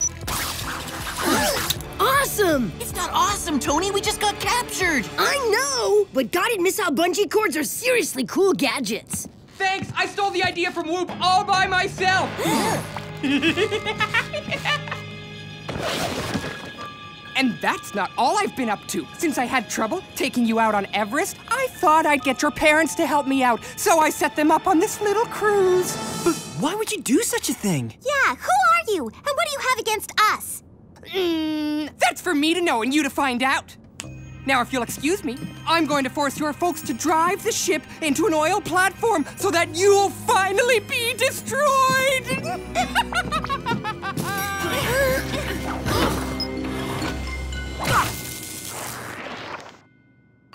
B: Awesome!
E: It's not awesome, Tony. We just got captured.
B: I know, but God and Miss Out bungee cords are seriously cool gadgets.
M: Thanks, I stole the idea from WOOHP all by myself. and that's not all I've been up to. Since I had trouble taking you out on Everest, I thought I'd get your parents to help me out. So I set them up on this little cruise.
C: But why would you do such a thing?
D: Yeah, who are you? And what do you have against us?
M: Mm, that's for me to know and you to find out. Now, if you'll excuse me, I'm going to force your folks to drive the ship into an oil platform so that you'll finally be destroyed.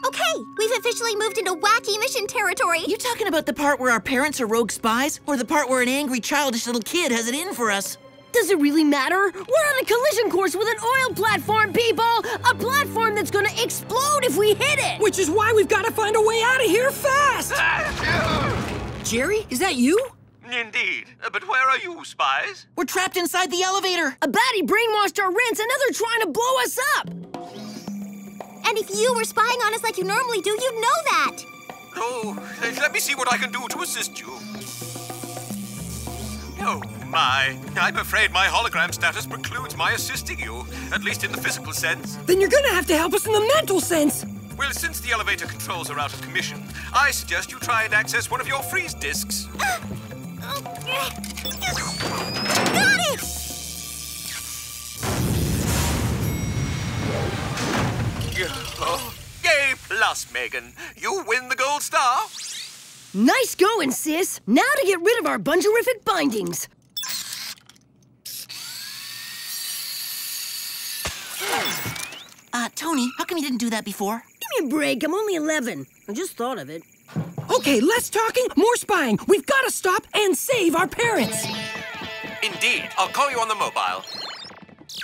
D: Okay, we've officially moved into wacky mission territory.
E: You talking about the part where our parents are rogue spies, or the part where an angry, childish little kid has it in for us?
B: Does it really matter? We're on a collision course with an oil platform, people! A platform that's gonna explode if we hit it!
C: Which is why we've got to find a way out of here fast! Ah, Jerry, is that you?
G: Indeed. Uh, But where are you, spies?
E: We're trapped inside the elevator.
B: A baddie brainwashed our rents, and now they're trying to blow us up!
D: And if you were spying on us like you normally do, you'd know that.
G: Oh, uh, let me see what I can do to assist you. Oh, my. I'm afraid my hologram status precludes my assisting you, at least in the physical sense.
C: Then you're gonna have to help us in the mental sense.
G: Well, since the elevator controls are out of commission, I suggest you try and access one of your freeze disks.
D: Got it!
G: Oh, yay, plus, Megan. You win the gold star.
B: Nice going, sis! Now to get rid of our bungerific bindings.
E: Uh, Tony, how come you didn't do that before?
B: Give me a break, I'm only 11. I just thought of it.
C: Okay, less talking, more spying. We've got to stop and save our parents.
G: Indeed. I'll call you on the mobile.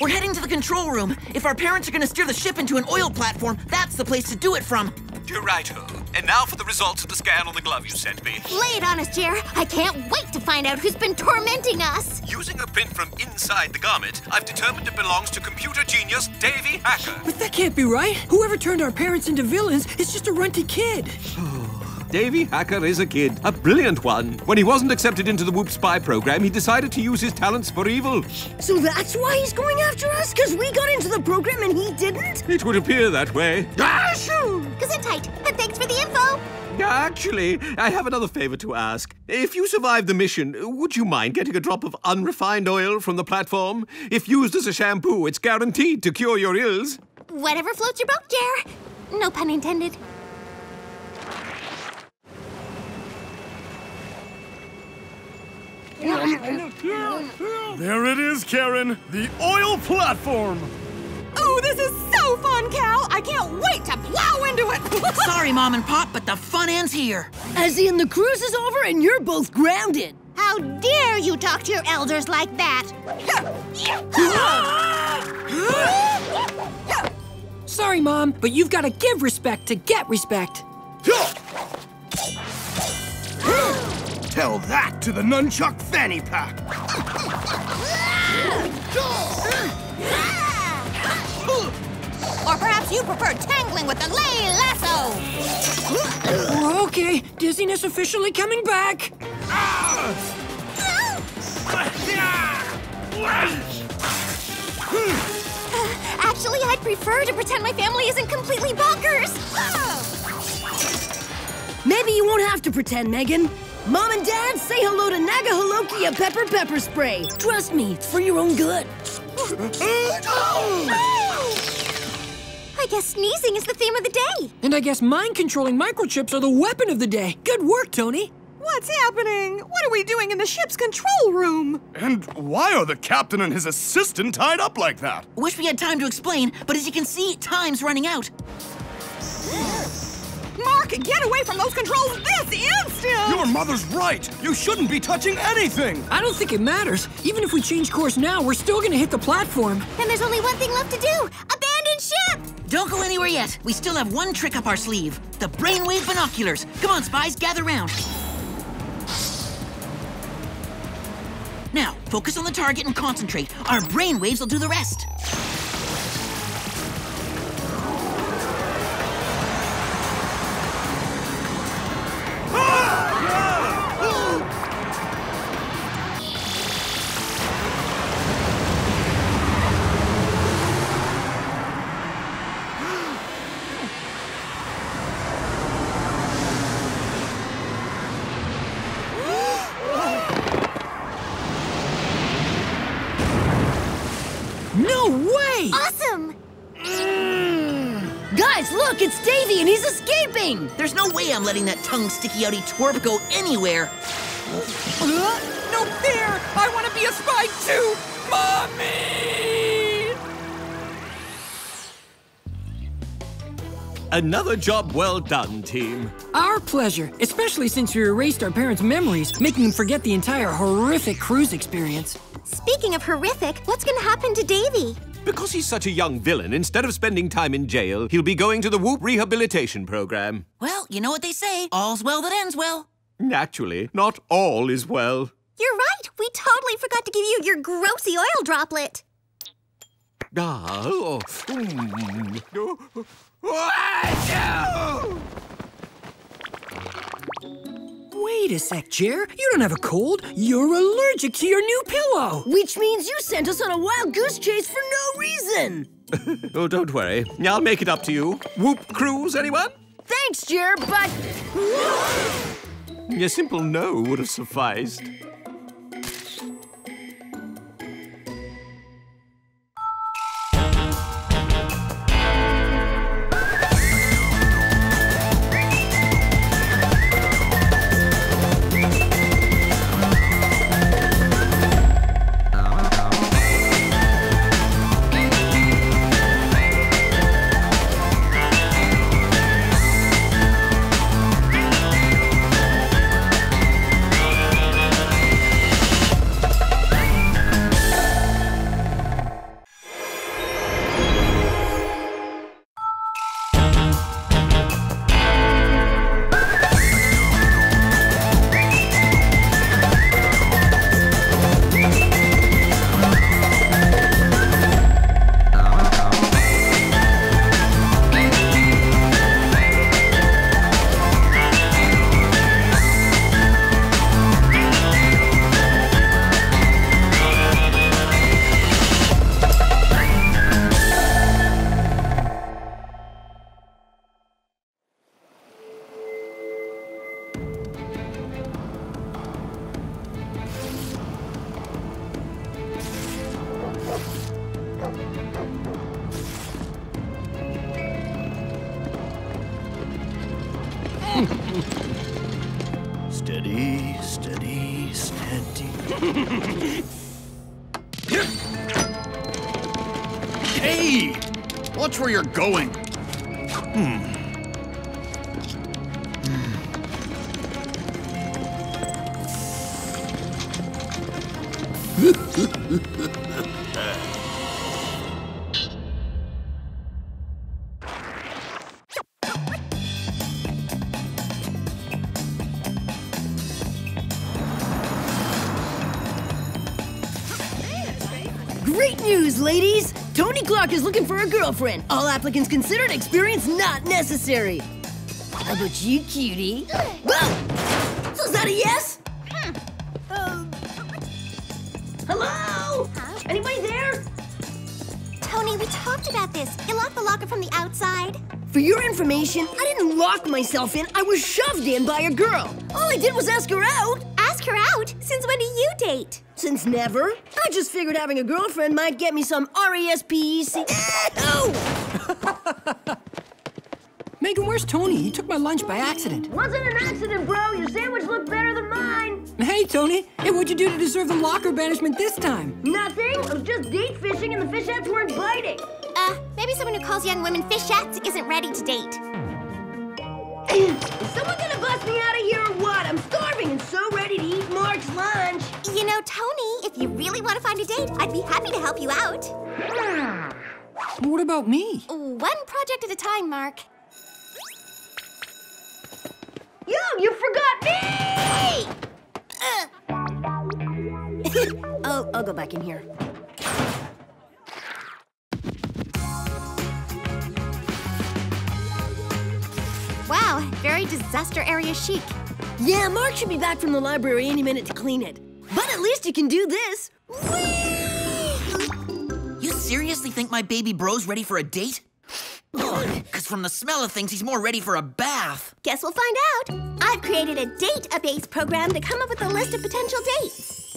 E: We're heading to the control room. If our parents are gonna steer the ship into an oil platform, that's the place to do it from.
G: You're righto. And now for the results of the scan on the glove you sent me.
D: Lay it on us, Jer. I can't wait to find out who's been tormenting us.
G: Using a print from inside the garment, I've determined it belongs to computer genius Davy Hacker.
C: But that can't be right. Whoever turned our parents into villains is just a runty kid. Oh.
G: Davy Hacker is a kid, a brilliant one. When he wasn't accepted into the WOOHP Spy program, he decided to use his talents for evil.
B: So that's why he's going after us? Because we got into the program and he didn't?
G: It would appear that way.
D: Ah, Gesundheit, and thanks for the info.
G: Actually, I have another favor to ask. If you survive the mission, would you mind getting a drop of unrefined oil from the platform? If used as a shampoo, it's guaranteed to cure your ills.
D: Whatever floats your boat, Jer. No pun intended.
J: There it is, Karen. The oil platform.
I: Oh, this is so fun, Cal! I can't wait to plow into it!
E: Sorry, Mom and Pop, but the fun ends here.
B: As in, the cruise is over and you're both grounded.
D: How dare you talk to your elders like that?
C: Sorry, Mom, but you've got to give respect to get respect.
O: Tell that to the nunchuck fanny pack.
D: Or perhaps you prefer tangling with the lay lasso.
C: Okay, dizziness officially coming back.
D: Uh, actually, I'd prefer to pretend my family isn't completely bonkers.
B: Maybe you won't have to pretend, Megan. Mom and Dad, say hello to Naga Jolokia Pepper Pepper Spray. Trust me, it's for your own good.
D: I guess sneezing is the theme of the day.
C: And I guess mind controlling microchips are the weapon of the day. Good work, Tony.
I: What's happening? What are we doing in the ship's control room?
J: And why are the captain and his assistant tied up like that?
E: Wish we had time to explain, but as you can see, time's running out.
I: Marc, get away from those controls this instant!
O: Your mother's right. You shouldn't be touching anything.
C: I don't think it matters. Even if we change course now, we're still gonna hit the platform.
D: Then there's only one thing left to do. Abandon ship!
E: Don't go anywhere yet. We still have one trick up our sleeve. The brainwave binoculars. Come on, spies, gather round. Now, focus on the target and concentrate. Our brainwaves will do the rest.
B: Escaping!
E: There's no way I'm letting that tongue sticky outy twerp go anywhere.
M: No fair! I want to be a spy too! Mommy!
G: Another job well done, team.
C: Our pleasure, especially since we erased our parents' memories, making them forget the entire horrific cruise experience.
D: Speaking of horrific, what's gonna happen to Davy?
G: Because he's such a young villain, instead of spending time in jail, he'll be going to the WOOHP Rehabilitation Program.
E: Well, you know what they say all's well that ends well.
G: Naturally, not all is well.
D: You're right. We totally forgot to give you your grossy oil droplet.
G: Ah, oh, mm. Oh, oh,
C: Wait a sec, Jer. You don't have a cold. You're allergic to your new pillow.
B: Which means you sent us on a wild goose chase for no reason.
G: oh, don't worry. I'll make it up to you. WOOHP cruise, anyone?
B: Thanks, Jer, but.
G: A simple no would have sufficed.
B: Is looking for a girlfriend. All applicants considered experience not necessary. How about you, cutie? Whoa! So is that a yes? Um, hello? Anybody there?
D: Tony, we talked about this. You locked the locker from the outside.
B: For your information, I didn't lock myself in. I was shoved in by a girl. All I did was ask her out.
D: Ask her out? Since when do you date?
B: Since never. I just figured having a girlfriend might get me some R-E-S-P-E-C. Oh!
C: Megan, where's Tony? He took my lunch by accident.
B: Wasn't an accident, bro. Your sandwich looked better than mine.
C: Hey, Tony. Hey, what'd you do to deserve the locker banishment this time?
B: Nothing. I was just date fishing and the fishettes weren't biting.
D: Uh, maybe someone who calls young women fishettes isn't ready to date.
B: Is someone gonna bust me out of here or what? I'm starving and so ready to eat Marc's lunch.
D: You know, Tony, if you really want to find a date, I'd be happy to help you out.
C: What about me?
D: One project at a time, Marc.
B: Yo, you forgot me! Uh. oh, I'll go back in here.
D: Wow, very disaster area chic.
B: Yeah, Marc should be back from the library any minute to clean it. But at least you can do this.
E: You seriously think my baby bro's ready for a date? Because from the smell of things, he's more ready for a bath.
D: Guess we'll find out. I've created a date-a-base program to come up with a list of potential dates.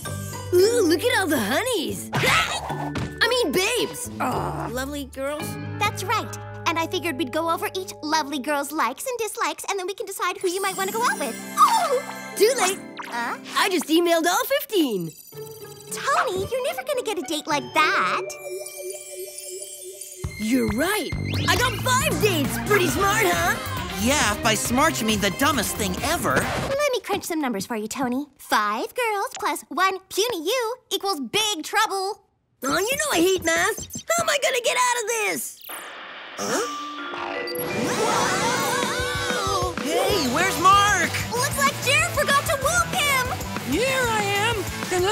B: Ooh, look at all the honeys. I mean, babes. Oh, lovely girls.
D: That's right. And I figured we'd go over each lovely girl's likes and dislikes, and then we can decide who you might want to go out with. Oh!
B: Too late.
D: Huh?
B: I just emailed all 15.
D: Tony, you're never gonna get a date like that.
B: You're right. I got five dates. Pretty smart, huh?
E: Yeah, by smart you mean the dumbest thing ever.
D: Let me crunch some numbers for you, Tony. Five girls plus one puny you equals big trouble.
B: Oh, you know I hate math. How am I gonna get out of this? Huh?
E: Hey, where's
C: Marc?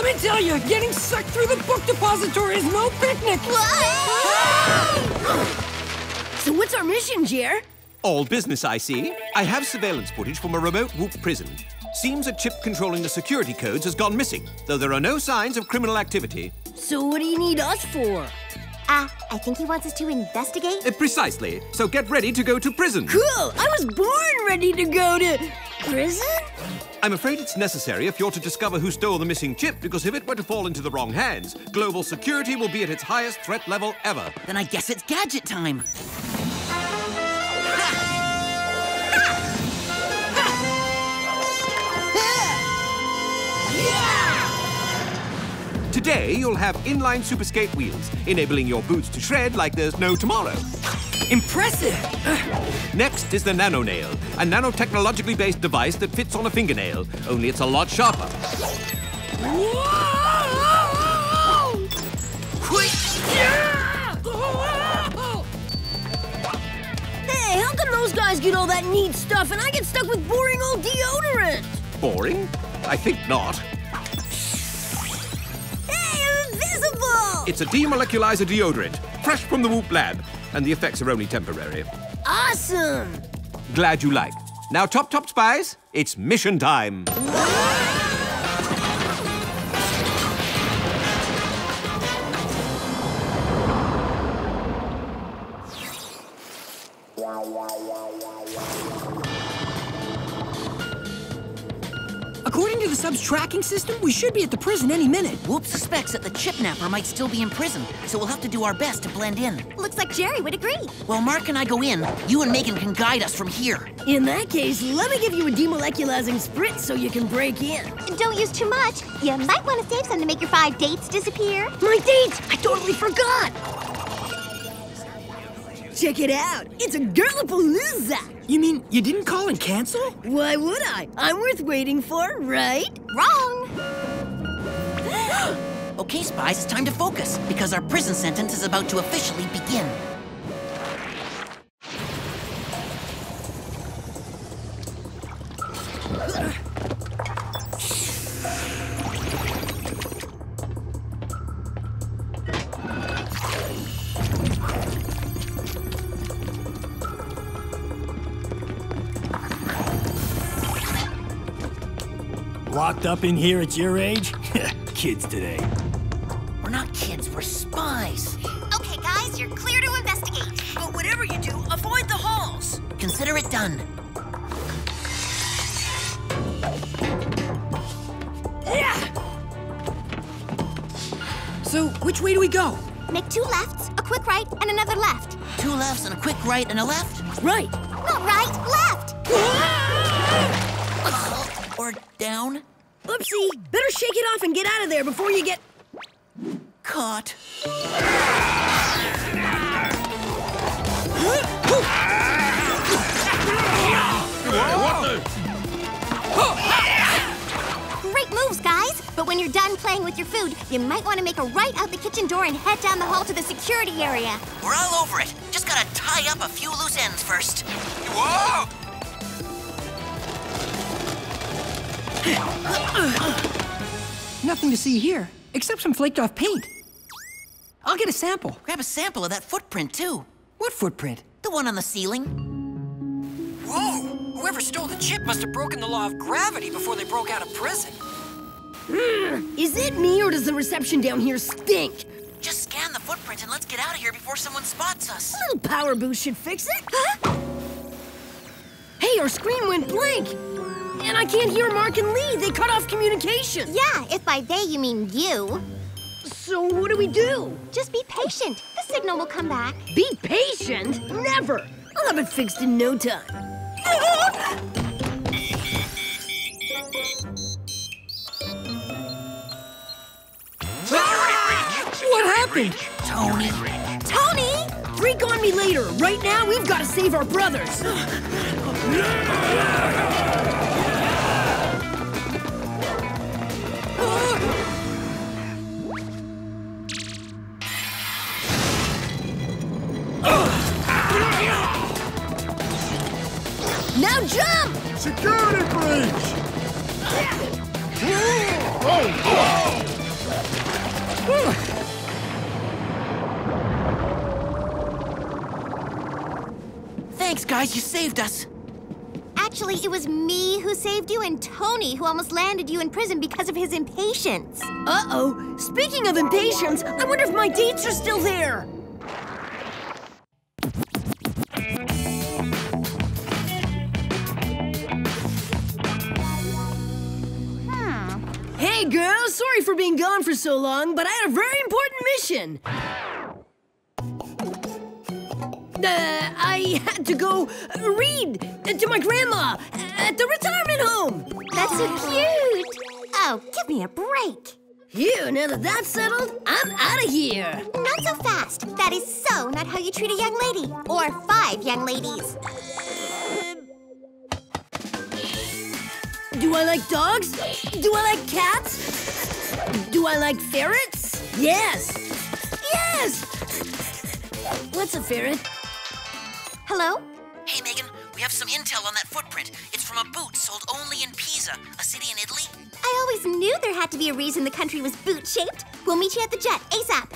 C: Let me tell you, getting sucked through the book depository is no picnic.
B: So what's our mission, Jer?
G: All business, I see. I have surveillance footage from a remote WOOHP prison. Seems a chip controlling the security codes has gone missing, though there are no signs of criminal activity.
B: So what do you need us for?
D: Ah, I think he wants us to investigate.
G: Uh, precisely. So get ready to go to prison.
B: Cool! I was born ready to go to prison?
G: I'm afraid it's necessary if you're to discover who stole the missing chip, because if it were to fall into the wrong hands, global security will be at its highest threat level ever.
E: Then I guess it's gadget time.
G: Today, you'll have inline super skate wheels, enabling your boots to shred like there's no tomorrow.
C: Impressive!
G: Next is the Nano Nail, a nanotechnologically based device that fits on a fingernail, only it's a lot sharper.
B: Hey, how come those guys get all that neat stuff and I get stuck with boring old deodorant?
G: Boring? I think not.
B: Hey, I'm invisible!
G: It's a demoleculizer deodorant, fresh from the WOOHP lab, and the effects are only temporary.
B: Awesome!
G: Glad you like. Now, Top Top Spies, it's mission time.
C: The sub's tracking system, we should be at the prison any minute.
E: WOOHP suspects that the chipnapper might still be in prison, so we'll have to do our best to blend in.
D: Looks like Jerry would agree.
E: While Marc and I go in, you and Megan can guide us from here.
B: In that case, let me give you a demoleculizing sprint so you can break in.
F: Don't use too much. You might want to save some to make your five dates disappear.
B: My dates! I totally forgot! Check it out. It's a Girlapalooza!
C: You mean you didn't call and cancel?
B: Why would I? I'm worth waiting for, right?
D: Wrong!
E: okay, spies, it's time to focus, because our prison sentence is about to officially begin.
O: Up in here at your age? Kids today.
E: We're not kids, we're spies.
D: Okay, guys, you're clear to investigate.
B: But whatever you do, avoid the halls.
E: Consider it done.
B: Yeah!
C: So, which way do we go?
D: Make two lefts, a quick right, and another left.
E: Two lefts and a quick right and a left?
B: Right.
D: Not right, left!
B: Oopsie! Better shake it off and get out of there before you get...
E: Caught.
D: Great moves, guys! But when you're done playing with your food, you might want to make a right out the kitchen door and head down the hall to the security area.
E: We're all over it. Just gotta tie up a few loose ends first.
G: Whoa!
C: Nothing to see here, except some flaked off paint. I'll get a sample.
E: Grab a sample of that footprint, too.
C: What footprint?
E: The one on the ceiling.
C: Whoa! Whoever stole the chip must have broken the law of gravity before they broke out of prison.
B: Is it me or does the reception down here stink?
E: Just scan the footprint and let's get out of here before someone spots us.
B: A little power boost should fix it. Huh? Hey, our screen went blank. And I can't hear Marc and Lee. They cut off communication.
D: Yeah, if by they you mean you.
B: So what do we do?
D: Just be patient. The signal will come back.
B: Be patient? Never. I'll have it fixed in no time.
C: What happened?
E: Tony.
D: Tony!
B: Freak on me later. Right now, we've got to save our brothers. Now jump!
J: Security breach!
E: Thanks, guys, you saved us.
D: Actually, it was me who saved you and Tony who almost landed you in prison because of his impatience.
B: Uh-oh. Speaking of impatience, I wonder if my dates are still there. Hey, girl, sorry for being gone for so long, but I had a very important mission. Uh, I had to go uh, read to my grandma at the retirement home.
D: That's so cute. Oh, give me a break.
B: Phew, now that that's settled, I'm out of here.
D: Not so fast. That is so not how you treat a young lady. Or five young ladies.
B: Do I like dogs? Do I like cats? Do I like ferrets? Yes. Yes! What's a ferret?
D: Hello?
E: Hey, Megan, we have some intel on that footprint. It's from a boot sold only in Pisa, a city in Italy.
D: I always knew there had to be a reason the country was boot-shaped. We'll meet you at the jet, ASAP.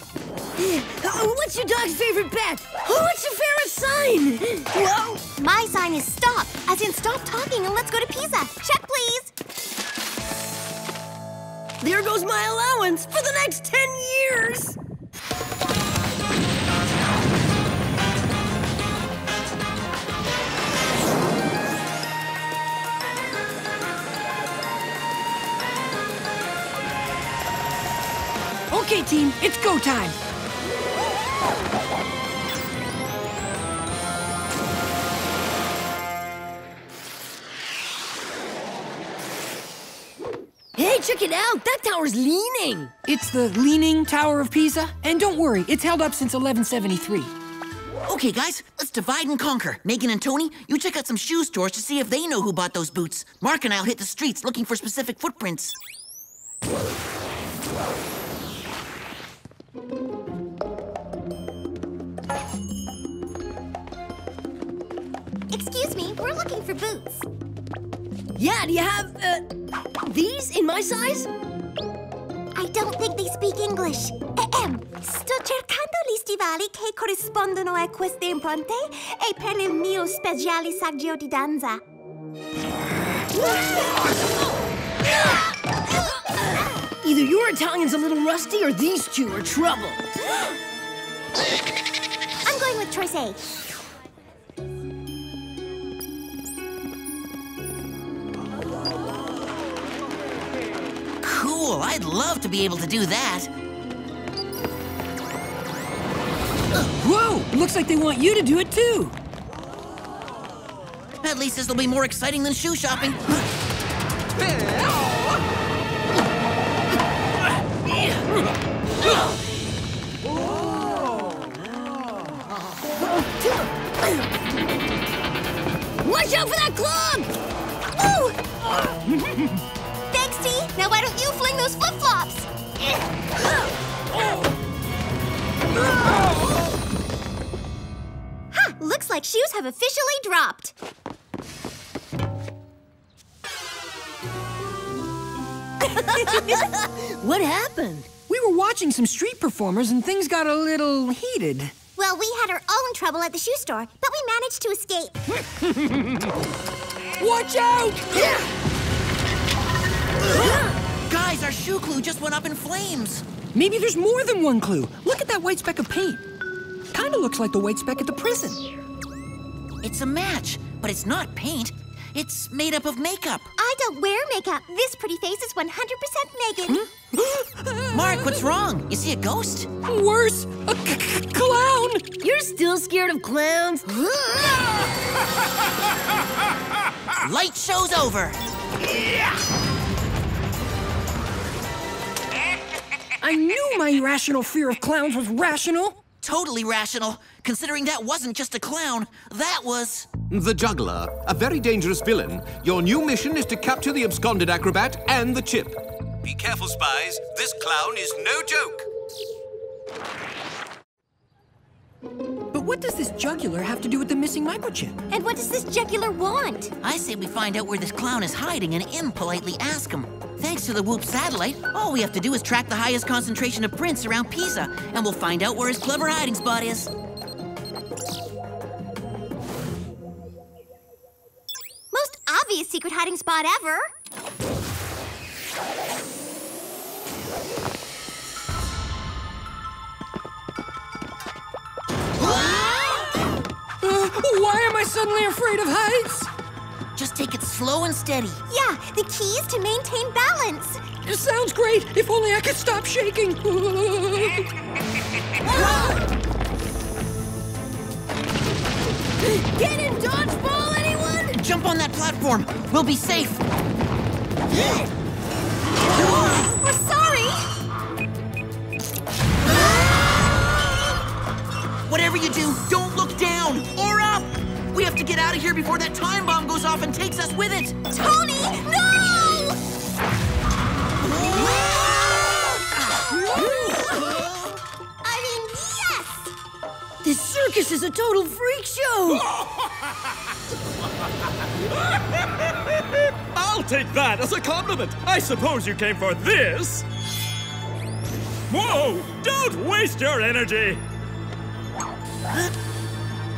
B: Uh, what's your dog's favorite pet? Oh, what's your favorite sign? Whoa!
D: My sign is stop, as in stop talking and let's go to Pisa. Check, please.
B: There goes my allowance for the next 10 years!
C: Right, team. It's go time.
B: Hey, check it out! That tower's leaning!
C: It's the Leaning Tower of Pisa. And don't worry, it's held up since 1173.
E: Okay, guys, let's divide and conquer. Megan and Tony, you check out some shoe stores to see if they know who bought those boots. Marc and I'll hit the streets looking for specific footprints.
D: Excuse me, we're looking for boots.
B: Yeah, do you have, uh, these in my size?
D: I don't think they speak English. Ehem. Sto cercando gli stivali che corrispondono a queste impronte e per il mio speciale saggio di danza.
B: Either your Italian's a little rusty or these two are trouble.
D: I'm going with choice A.
E: Cool, I'd love to be able to do that.
C: Whoa! Looks like they want you to do it too.
E: At least this'll be more exciting than shoe shopping.
B: Watch out for that!
D: Ooh! Thanks, T. Now why don't you fling those flip-flops? Huh, looks like shoes have officially dropped.
B: what happened?
C: We were watching some street performers and things got a little heated.
D: Well, we had our own trouble at the shoe store, but we managed to escape.
C: Watch out!
E: Guys, our shoe clue just went up in flames.
C: Maybe there's more than one clue. Look at that white speck of paint. Kinda looks like the white speck at the prison.
E: It's a match, but it's not paint. It's made up of makeup.
D: I don't wear makeup. This pretty face is 100% Megan.
E: Hmm? Marc, what's wrong? You see a ghost?
C: Worse, a c- c- clown!
B: You're still scared of clowns?
E: Light show's over.
C: I knew my irrational fear of clowns was rational.
E: Totally rational, considering that wasn't just a clown. That was.
G: The Juggler, a very dangerous villain. Your new mission is to capture the absconded acrobat and the chip. Be careful, spies. This clown is no joke.
C: But what does this jugular have to do with the missing microchip?
D: And what does this jugular want?
E: I say we find out where this clown is hiding and impolitely ask him. Thanks to the WOOHP satellite, all we have to do is track the highest concentration of prints around Pisa, and we'll find out where his clever hiding spot is.
D: Most obvious secret hiding spot ever.
C: Uh, why am I suddenly afraid of heights?
E: Just take it slow and steady.
D: Yeah, the key is to maintain balance.
C: It sounds great. If only I could stop shaking.
B: Get in dodgeball, anyone?
E: Jump on that platform. We'll be safe.
D: We're sorry.
E: Whatever you do, don't look down or up. We have to get out of here before that time bomb goes off and takes us with it.
D: Tony, no!
B: Circus is a total freak show!
J: I'll take that as a compliment. I suppose you came for this. Whoa! Don't waste your energy.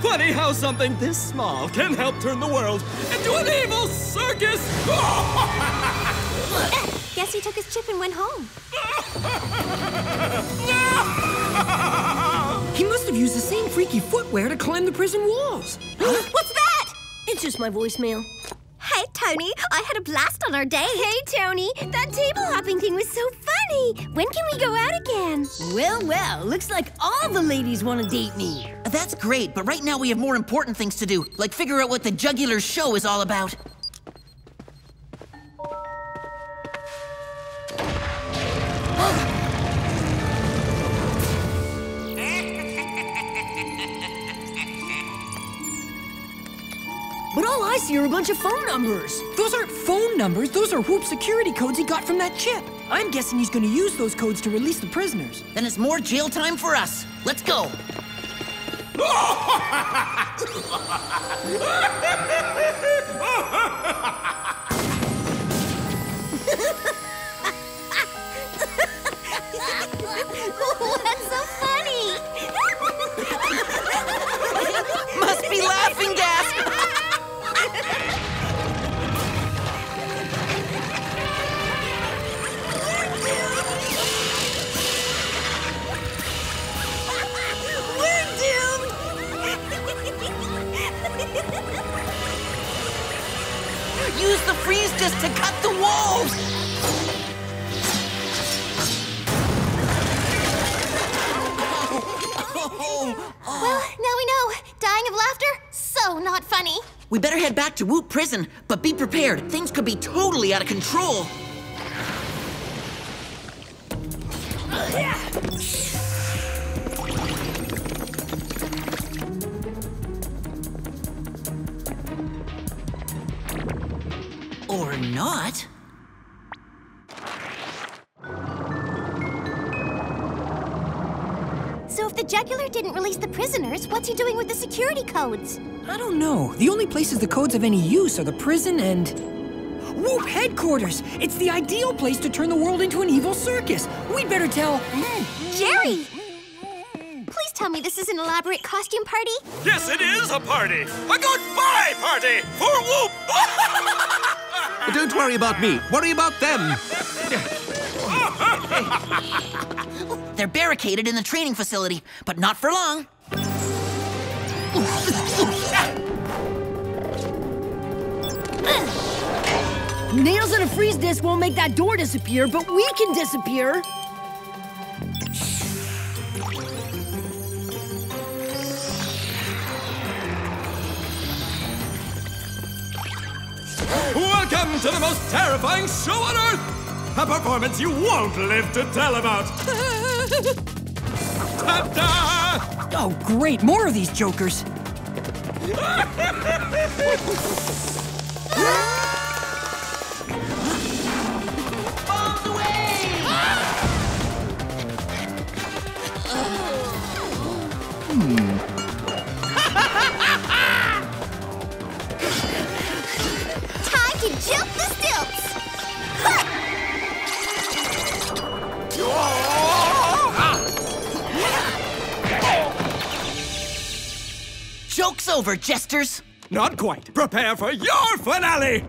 J: Funny how something this small can help turn the world into an evil circus.
D: Eh, guess he took his chip and went home.
C: he must have used the same freaky footwear to climb the prison walls.
D: What's that?
B: It's just my voicemail.
D: Hey, Tony, I had a blast on our day. Hey, Tony, that table hopping thing was so
F: funny. When can we go out again?
B: Well, well, looks like all the ladies want to date me.
E: That's great, but right now we have more important things to do, like figure out what the jugular show is all about.
B: But all I see are a bunch of phone numbers.
C: Those aren't phone numbers, those are WOOHP security codes he got from that chip. I'm guessing he's gonna use those codes to release the prisoners.
E: Then it's more jail time for us. Let's go. control. Or not.
D: So if the jugular didn't release the prisoners, what's he doing with the security codes?
C: I don't know. The only places the codes of any use are the prison and. WOOHP headquarters! It's the ideal place to turn the world into an evil circus. We'd better tell.
D: Hmm, Jerry! Please tell me this is an elaborate costume party?
P: Yes, it is a party! A goodbye party for WOOHP!
G: Don't worry about me. Worry about them.
E: They're barricaded in the training facility, but not for long.
B: Nails and a freeze disc won't make that door disappear, but we can disappear.
P: Welcome to the most terrifying show on Earth! A performance you won't live to tell about! Ta-da!
C: Oh, great! More of these jokers.
E: Over, jesters.
P: Not quite. Prepare for your finale!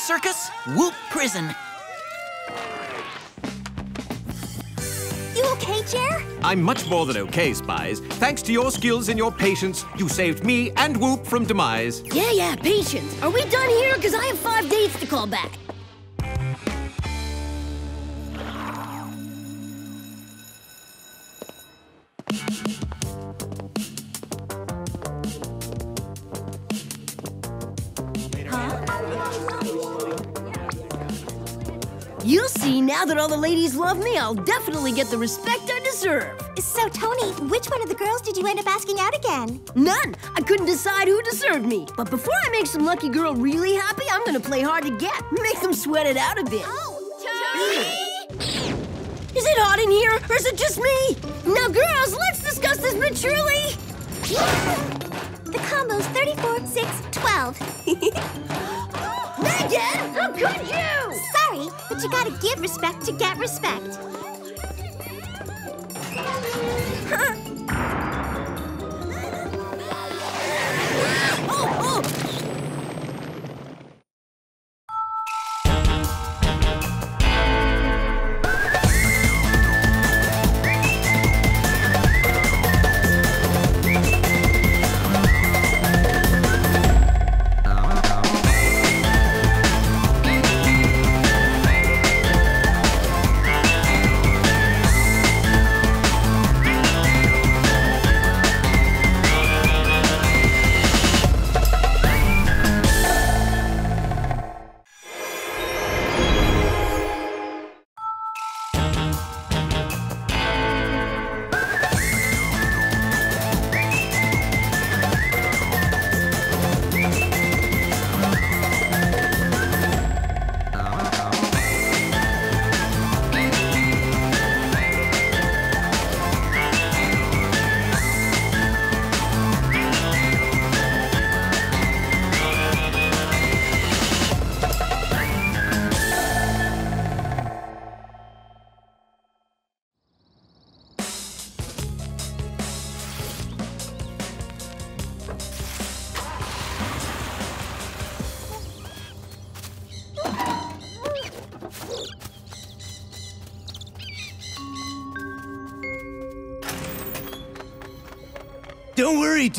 E: Circus, WOOHP Prison.
D: You okay, Jer?
G: I'm much more than okay, Spies. Thanks to your skills and your patience, you saved me and WOOHP from demise.
B: Yeah, yeah, patience. Are we done here? Because I have five dates to call back. That all the ladies love me, I'll definitely get the respect I deserve.
D: So, Tony, which one of the girls did you end up asking out again?
B: None. I couldn't decide who deserved me. But before I make some lucky girl really happy, I'm gonna play hard to get. Make them sweat it out a bit. Oh, Tony! Hmm. is it hot in here, or is it just me? Now, girls, let's discuss this maturely.
D: The combo's 34, 6, 12.
B: Megan, how could you?
D: But you gotta give respect to get respect.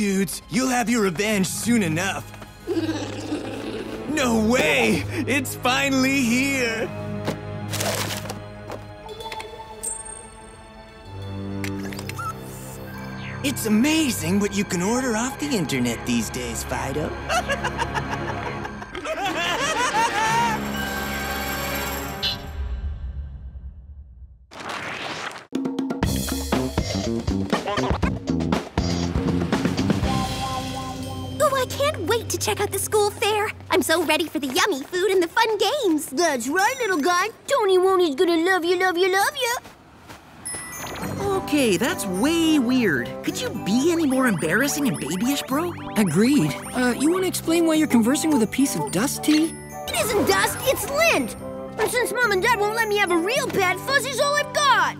O: Dudes. You'll have your revenge soon enough. No way! It's finally here! It's amazing what you can order off the internet these days, Fido.
D: can't wait to check out the school fair. I'm so ready for the yummy food and the fun games.
B: That's right, little guy. Tony Woney's gonna love you, love you, love you.
E: Okay, that's way weird. Could you be any more embarrassing and babyish, bro?
C: Agreed. Uh, you want to explain why you're conversing with a piece of dust tea?
B: It isn't dust, it's lint. And since mom and dad won't let me have a real pet, Fuzzy's all I've got.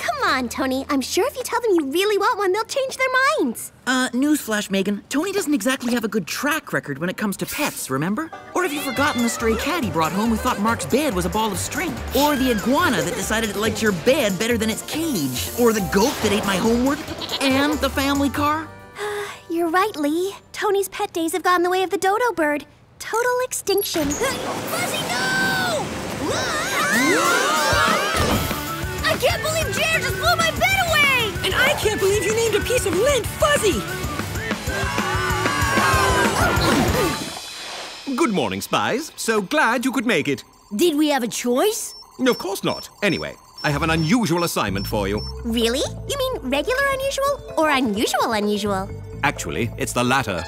D: Come on, Tony. I'm sure if you tell them you really want one, they'll change their minds.
E: Uh, newsflash, Megan. Tony doesn't exactly have a good track record when it comes to pets, remember? Or have you forgotten the stray cat he brought home who thought Marc's bed was a ball of string? Or the iguana that decided it liked your bed better than its cage? Or the goat that ate my homework? And the family car?
D: You're right, Lee. Tony's pet days have gone the way of the dodo bird. Total extinction.
B: Fuzzy, no! I can't believe Jared
C: I can't believe you named a piece of lint Fuzzy!
G: Good morning, spies. So glad you could make it.
B: Did we have a choice?
G: Of course not. Anyway, I have an unusual assignment for you.
D: Really? You mean regular unusual or unusual unusual?
G: Actually, it's the latter.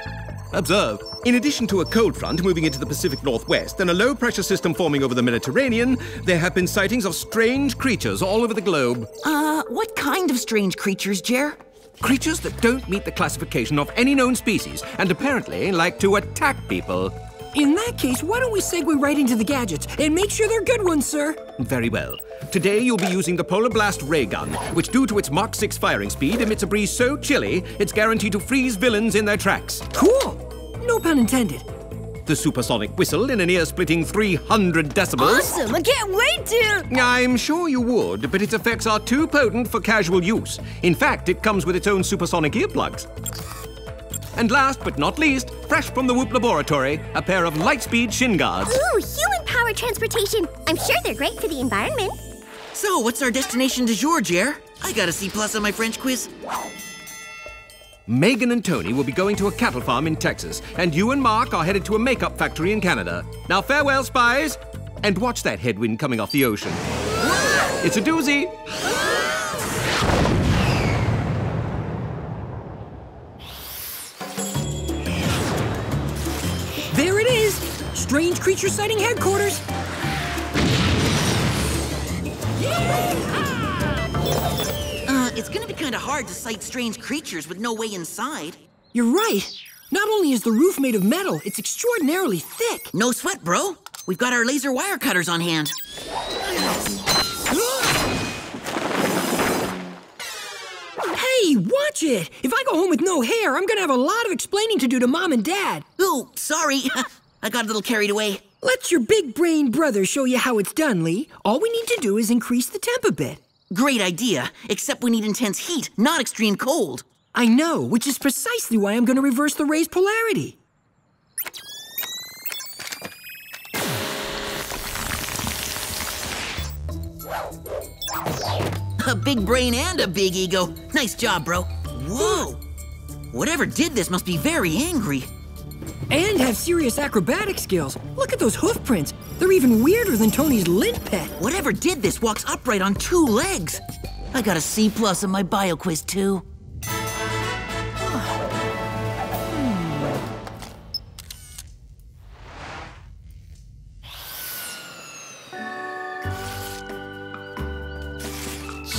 G: Observe. In addition to a cold front moving into the Pacific Northwest and a low pressure system forming over the Mediterranean, there have been sightings of strange creatures all over the globe.
E: Uh, what kind of strange creatures, Jer?
G: Creatures that don't meet the classification of any known species and apparently like to attack people.
C: In that case, why don't we segue right into the gadgets and make sure they're good ones, sir?
G: Very well. Today you'll be using the Polar Blast ray gun, which, due to its Mach 6 firing speed, emits a breeze so chilly it's guaranteed to freeze villains in their tracks.
C: Cool! No pun intended.
G: The supersonic whistle in an ear-splitting 300 decibels.
B: Awesome! I can't wait to!
G: I'm sure you would, but its effects are too potent for casual use. In fact, it comes with its own supersonic earplugs. And last but not least, fresh from the WOOHP Laboratory, a pair of Lightspeed shin guards.
D: Ooh, human-powered transportation. I'm sure they're great for the environment.
E: So, what's our destination du jour, Jer? I got a C plus on my French quiz.
G: Megan and Tony will be going to a cattle farm in Texas, and you and Marc are headed to a makeup factory in Canada. Now, farewell, spies. And watch that headwind coming off the ocean. It's a doozy.
C: Strange creature sighting headquarters!
E: Uh, it's gonna be kinda hard to sight strange creatures with no way inside.
C: You're right. Not only is the roof made of metal, it's extraordinarily thick.
E: No sweat, bro. We've got our laser wire cutters on hand.
C: Hey, watch it! If I go home with no hair, I'm gonna have a lot of explaining to do to mom and dad.
E: Oh, sorry. I got a little carried away.
C: Let your big brain brother show you how it's done, Lee. All we need to do is increase the temp a bit.
E: Great idea, except we need intense heat, not extreme cold.
C: I know, which is precisely why I'm gonna reverse the ray's polarity.
E: A big brain and a big ego. Nice job, bro. Whoa! Whatever did this must be very angry.
C: And have serious acrobatic skills. Look at those hoof prints. They're even weirder than Tony's lint pet.
E: Whatever did this walks upright on two legs. I got a C plus in my bio quiz too.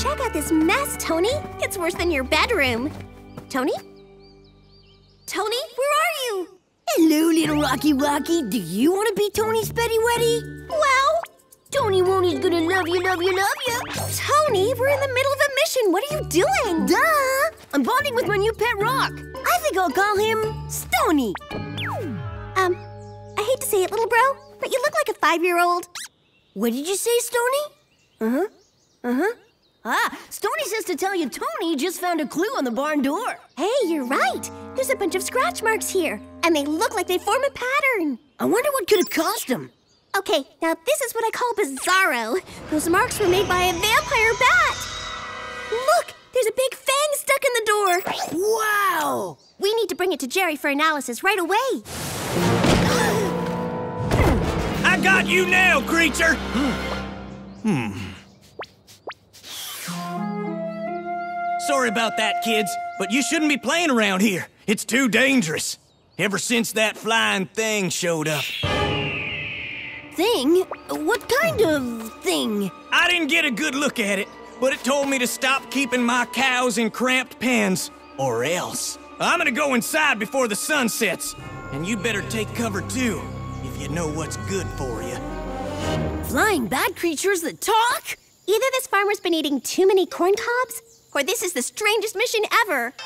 D: Check out this mess, Tony. It's worse than your bedroom. Tony? Tony, where are you?
B: Hello, little Rocky Rocky. Do you want to be Tony's Betty Weddy?
D: Well,
B: Tony Woney's gonna love you, love you, love you.
D: Tony, we're in the middle of a mission. What are you doing?
B: Duh! I'm bonding with my new pet rock. I think I'll call him Stony.
D: Um, I hate to say it, little bro, but you look like a five-year-old.
B: What did you say, Stony? Uh-huh. Uh-huh. Ah, Stony says to tell you Tony just found a clue on the barn door.
D: Hey, you're right. There's a bunch of scratch marks here, and they look like they form a pattern.
B: I wonder what could have caused them.
D: Okay, now this is what I call bizarro. Those marks were made by a vampire bat. Look, there's a big fang stuck in the door.
B: Wow!
D: We need to bring it to Jerry for analysis right away.
O: I got you now, creature!
G: Hmm.
O: Sorry about that, kids, but you shouldn't be playing around here. It's too dangerous. Ever since that flying thing showed up.
B: Thing? What kind of thing?
O: I didn't get a good look at it, but it told me to stop keeping my cows in cramped pens, or else. I'm gonna go inside before the sun sets, and you better take cover too, if you know what's good for you.
B: Flying bad creatures that talk?
D: Either this farmer's been eating too many corn cobs, or this is the strangest mission ever.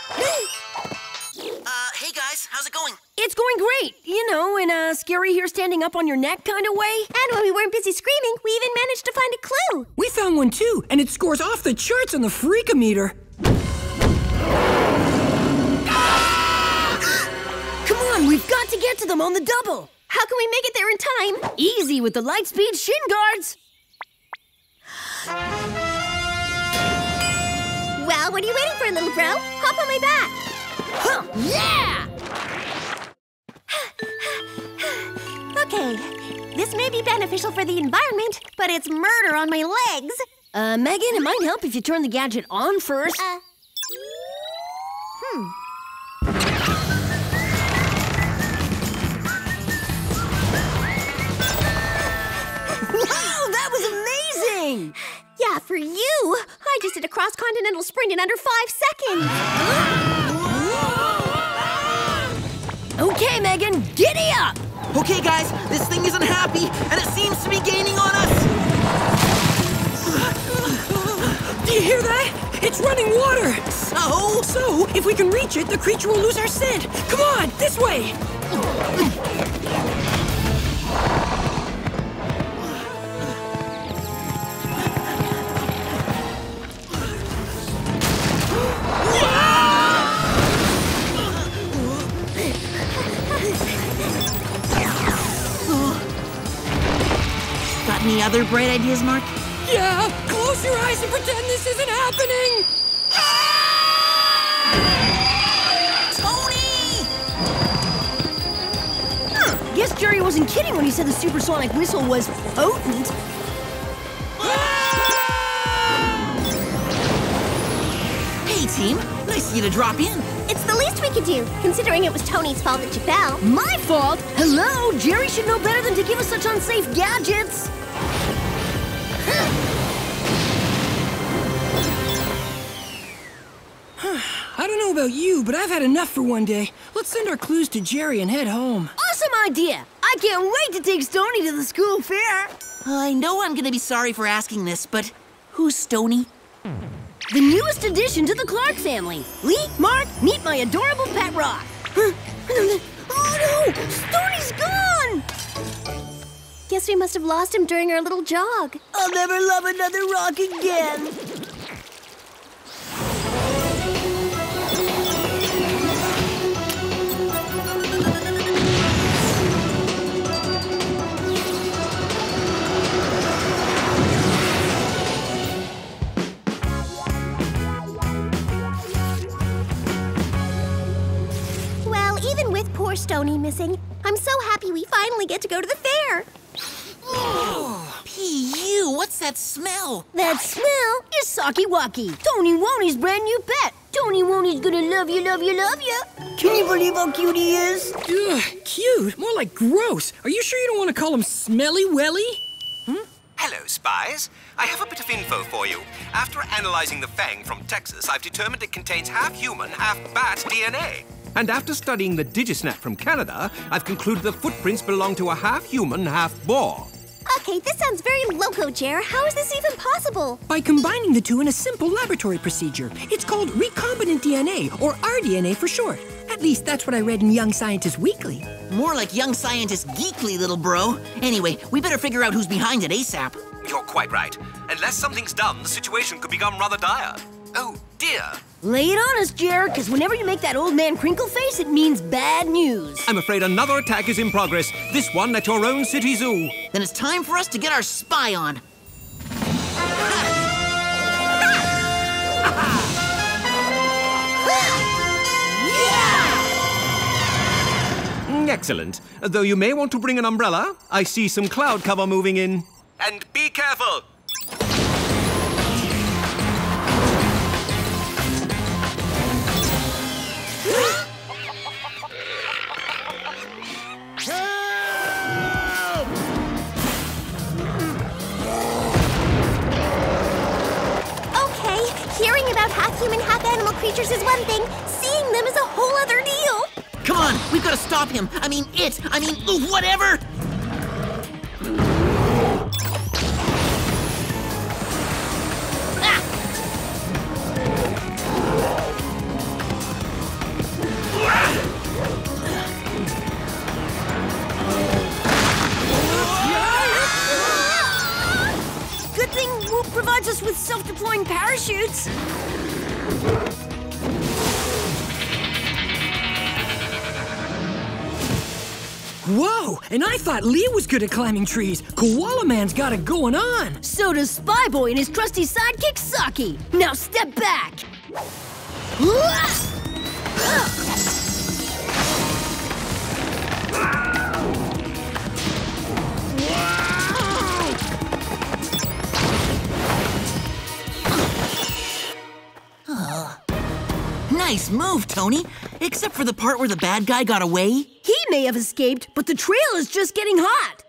E: Uh, hey guys, how's it going?
B: It's going great. You know, in a scary hair standing up on your neck kind of way.
D: And when we weren't busy screaming, we even managed to find a clue.
C: We found one too, and it scores off the charts on the freakometer.
B: Come on, we've got to get to them on the double.
D: How can we make it there in time?
B: Easy with the Lightspeed shin guards.
D: Well, what are you waiting for, little bro? Hop on my back.
B: Huh, yeah!
D: Okay, this may be beneficial for the environment, but it's murder on my legs.
B: Uh, Megan, it might help if you turn the gadget on first.
D: Uh, hmm.
B: Wow, that was amazing!
D: Yeah, for you. I just did a cross-continental sprint in under five seconds.
B: Okay, Megan, giddy up!
E: Okay, guys, this thing isn't happy, and it seems to be gaining on us.
C: Do you hear that? It's running water!
E: So?
C: So, if we can reach it, the creature will lose our scent. Come on, this way!
E: Any other bright ideas, Marc?
C: Yeah! Close your eyes and pretend this isn't happening! Ah!
E: Tony!
B: Guess Jerry wasn't kidding when he said the supersonic whistle was potent. Ah!
E: Hey, team. Nice of you to drop in.
D: It's the least we could do, considering it was Tony's fault that you fell.
B: My fault? Hello? Jerry should know better than to give us such unsafe gadgets.
C: About you, but I've had enough for one day. Let's send our clues to Jerry and head home.
B: Awesome idea! I can't wait to take Stony to the school fair.
E: I know I'm gonna be sorry for asking this, but who's Stony?
B: The newest addition to the Clark family. Lee, Marc, meet my adorable pet rock. Oh no! Stony's gone!
D: Guess we must have lost him during our little jog.
B: I'll never love another rock again.
D: Poor Stony missing, I'm so happy we finally get to go to the fair.
E: P.U., what's that smell?
B: That smell is Saki Waki, Tony Woney's brand new pet. Tony Woney's gonna love you, love you, love you. Can you believe how cute he is?
C: Ugh, cute. More like gross. Are you sure you don't want to call him Smelly Welly? Hmm?
Q: Hello, spies. I have a bit of info for you. After analyzing the fang from Texas, I've determined it contains half human, half bat DNA.
G: And after studying the Digisnap from Canada, I've concluded the footprints belong to a half human, half boar.
D: Okay, this sounds very loco, Jer. How is this even possible?
C: By combining the two in a simple laboratory procedure. It's called recombinant DNA, or rDNA for short. At least that's what I read in Young Scientist Weekly.
E: More like Young Scientist Geekly, little bro. Anyway, we better figure out who's behind it ASAP.
Q: You're quite right. Unless something's done, the situation could become rather dire. Oh, dear.
B: Lay it on us, Jared, because whenever you make that old man crinkle face, it means bad news.
G: I'm afraid another attack is in progress. This one at your own city zoo.
E: Then it's time for us to get our spy on.
G: Mm, excellent. Though you may want to bring an umbrella, I see some cloud cover moving in.
Q: And be careful.
D: About half human, half animal creatures is one thing. Seeing them is a whole other deal.
E: Come on, we've got to stop him. I mean, it. I mean, whatever.
C: And thought Lee was good at climbing trees. Koala Man's got it going on.
B: So does Spy Boy and his trusty sidekick Saki. Now step back.
E: Nice move, Tony. Except for the part where the bad guy got away.
B: He may have escaped, but the trail is just getting hot.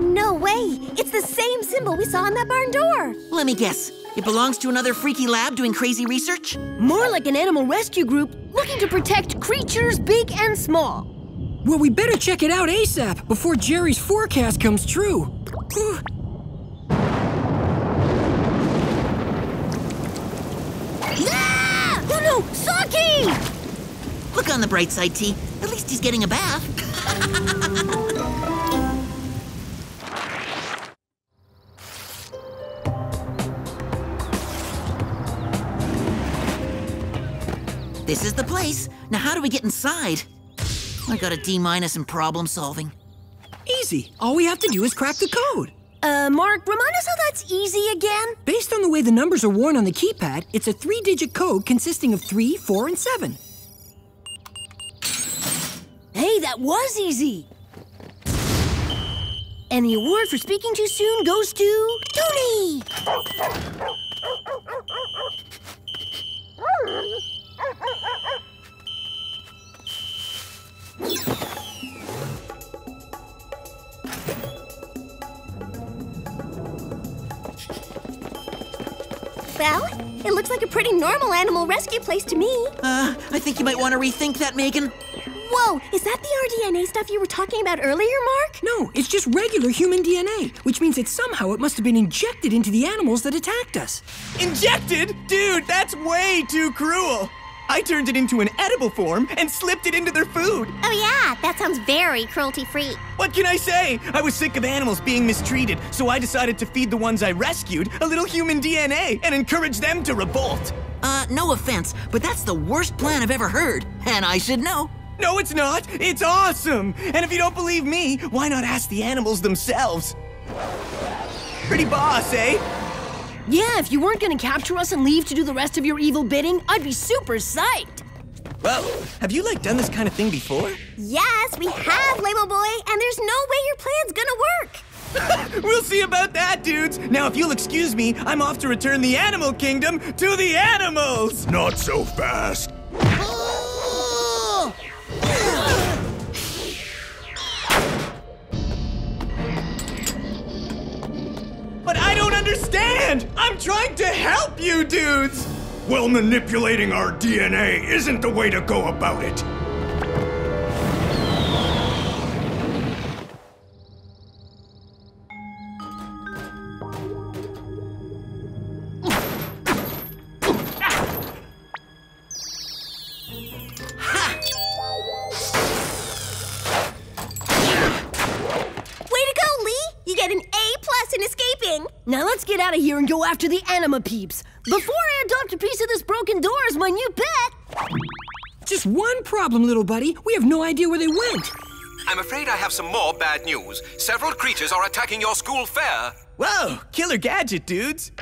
D: No way. It's the same symbol we saw on that barn door.
E: Let me guess. It belongs to another freaky lab doing crazy research?
B: More like an animal rescue group looking to protect creatures big and small.
C: Well, we better check it out ASAP before Jerry's forecast comes true.
B: Ah! No, no! Saki!
E: Look on the bright side, T. At least he's getting a bath. this is the place. Now, how do we get inside? I got a D minus in problem solving.
C: Easy. All we have to do is crack the code.
B: Uh, Marc, remind us how that's easy again?
C: Based on the way the numbers are worn on the keypad, it's a three digit code consisting of 3, 4, and 7.
B: Hey, that was easy. And the award for speaking too soon goes to Tony.
D: Well, it looks like a pretty normal animal rescue place to me.
E: Uh, I think you might want to rethink that, Megan.
D: Whoa, is that the RDNA stuff you were talking about earlier, Marc?
C: No, it's just regular human DNA, which means that somehow it must have been injected into the animals that attacked us.
O: Injected? Dude, that's way too cruel. I turned it into an edible form and slipped it into their food.
D: Oh, yeah, that sounds very cruelty free.
O: What can I say? I was sick of animals being mistreated, so I decided to feed the ones I rescued a little human DNA and encourage them to revolt.
E: Uh, no offense, but that's the worst plan I've ever heard, and I should know.
O: No, it's not. It's awesome. And if you don't believe me, why not ask the animals themselves? Pretty boss, eh?
B: Yeah, if you weren't gonna capture us and leave to do the rest of your evil bidding, I'd be super psyched.
O: Well, have you like done this kind of thing before?
D: Yes, we have, Label Boy, and there's no way your plan's gonna work.
O: we'll see about that, dudes. Now, if you'll excuse me, I'm off to return the animal kingdom to the animals.
J: Not so fast. Well, manipulating our DNA isn't the way to go about it.
D: Way to go, Lee! You get an A plus in escaping.
B: Now let's get out of here and go after the anima peeps. Before I adopt a piece of this broken door as my new pet.
C: Just one problem, little buddy. We have no idea where they went.
Q: I'm afraid I have some more bad news. Several creatures are attacking your school fair.
O: Whoa, killer gadget, dudes.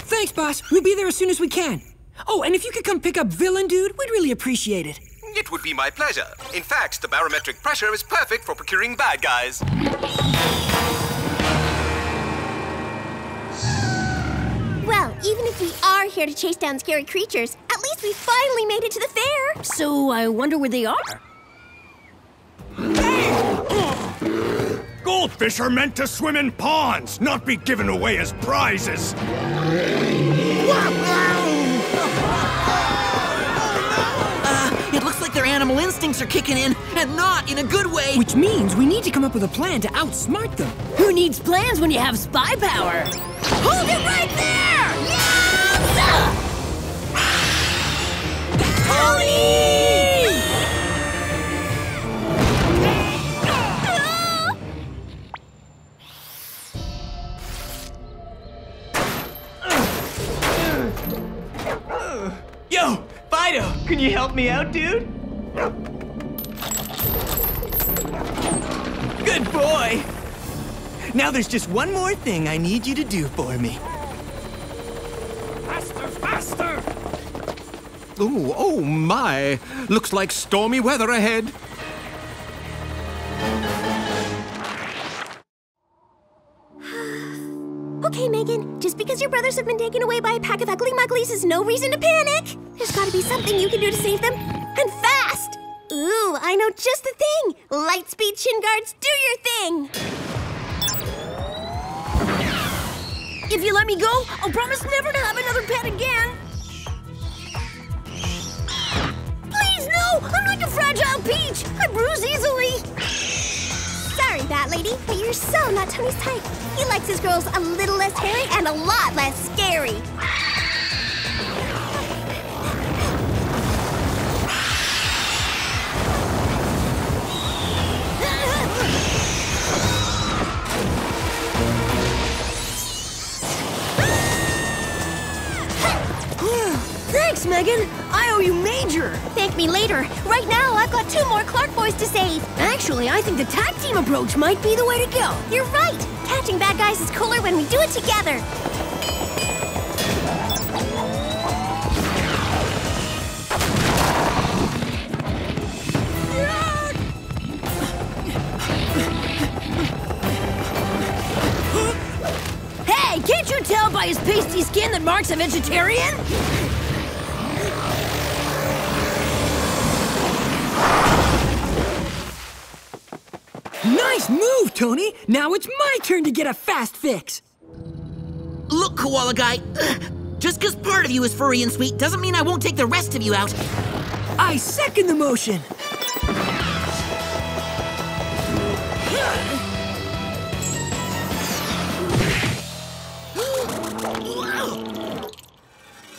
C: Thanks, boss. We'll be there as soon as we can. Oh, and if you could come pick up Villain Dude, we'd really appreciate it.
Q: It would be my pleasure. In fact, the barometric pressure is perfect for procuring bad guys.
D: Even if we are here to chase down scary creatures, at least we finally made it to the fair.
B: So I wonder where they are.
J: Goldfish are meant to swim in ponds, not be given away as prizes.
E: Animal instincts are kicking in, and not in a good way.
C: Which means we need to come up with a plan to outsmart them.
B: Who needs plans when you have spy power? Hold it right there! Yes! Tony!
O: Yo, Fido, can you help me out, dude? Good boy. Now there's just one more thing I need you to do for me.
P: Faster, faster!
G: Oh, oh my! Looks like stormy weather ahead.
D: Okay, Megan, just because your brothers have been taken away by a pack of ugly mugglies is no reason to panic. There's gotta be something you can do to save them, and fast! Ooh, I know just the thing! Lightspeed shin guards, do your thing!
B: If you let me go, I'll promise never to have another pet again. Please, no! I'm like a fragile peach. I bruise easily.
D: Sorry, Bat Lady, but you're so not Tony's type. He likes his girls a little less hairy and a lot less scary.
B: Thanks, Megan! I owe you major!
D: Thank me later. Right now, I've got two more Clark boys to save.
B: Actually, I think the tag team approach might be the way to go.
D: You're right! Catching bad guys is cooler when we do it together.
B: Hey, can't you tell by his pasty skin that Marc's a vegetarian?
C: Tony! Now it's my turn to get a fast fix!
E: Look, Koala Guy, just because part of you is furry and sweet doesn't mean I won't take the rest of you out.
C: I second the motion!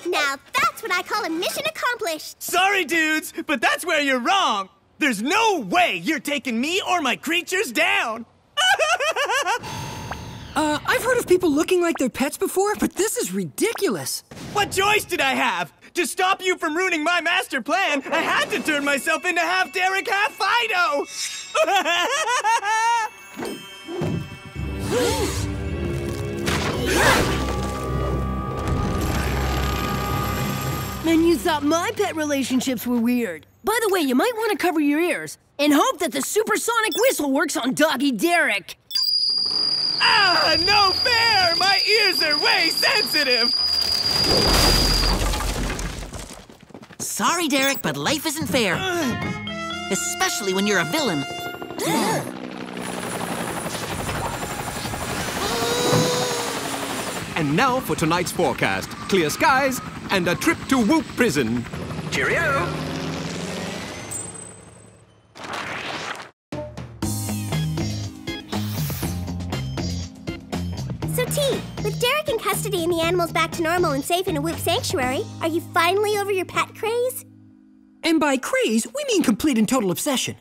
F: Now that's what I call a mission accomplished.
O: Sorry, dudes, but that's where you're wrong. There's no way you're taking me or my creatures down.
C: Uh, I've heard of people looking like their pets before, but this is ridiculous.
O: What choice did I have? To stop you from ruining my master plan, I had to turn myself into half Derek, half Fido!
B: And you thought my pet relationships were weird. By the way, you might want to cover your ears and hope that the supersonic whistle works on Doggy Derek.
O: Ah, no fair! My ears are way sensitive!
E: Sorry, Derek, but life isn't fair. Especially when you're a villain.
G: And now for tonight's forecast clear skies and a trip to WOOHP Prison.
Q: Cheerio!
F: T, with Derek in custody and the animals back to normal and safe in a WOOHP sanctuary, are you finally over your pet craze?
C: And by craze, we mean complete and total obsession.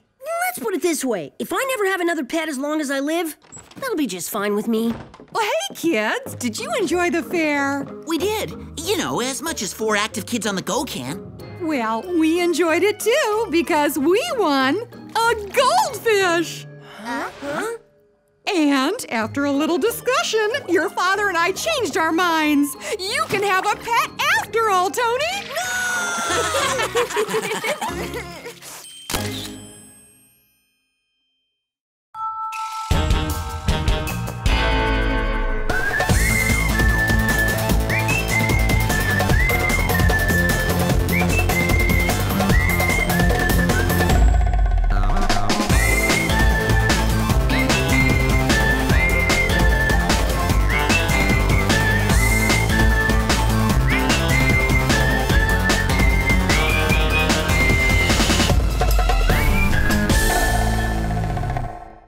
B: Let's put it this way if I never have another pet as long as I live, that'll be just fine with me.
I: Well, hey, kids, did you enjoy the fair?
E: We did. You know, as much as four active kids on the go can.
I: Well, we enjoyed it too because we won a goldfish.
F: Huh?
I: And after a little discussion, your father and I changed our minds. You can have a pet after all, Tony.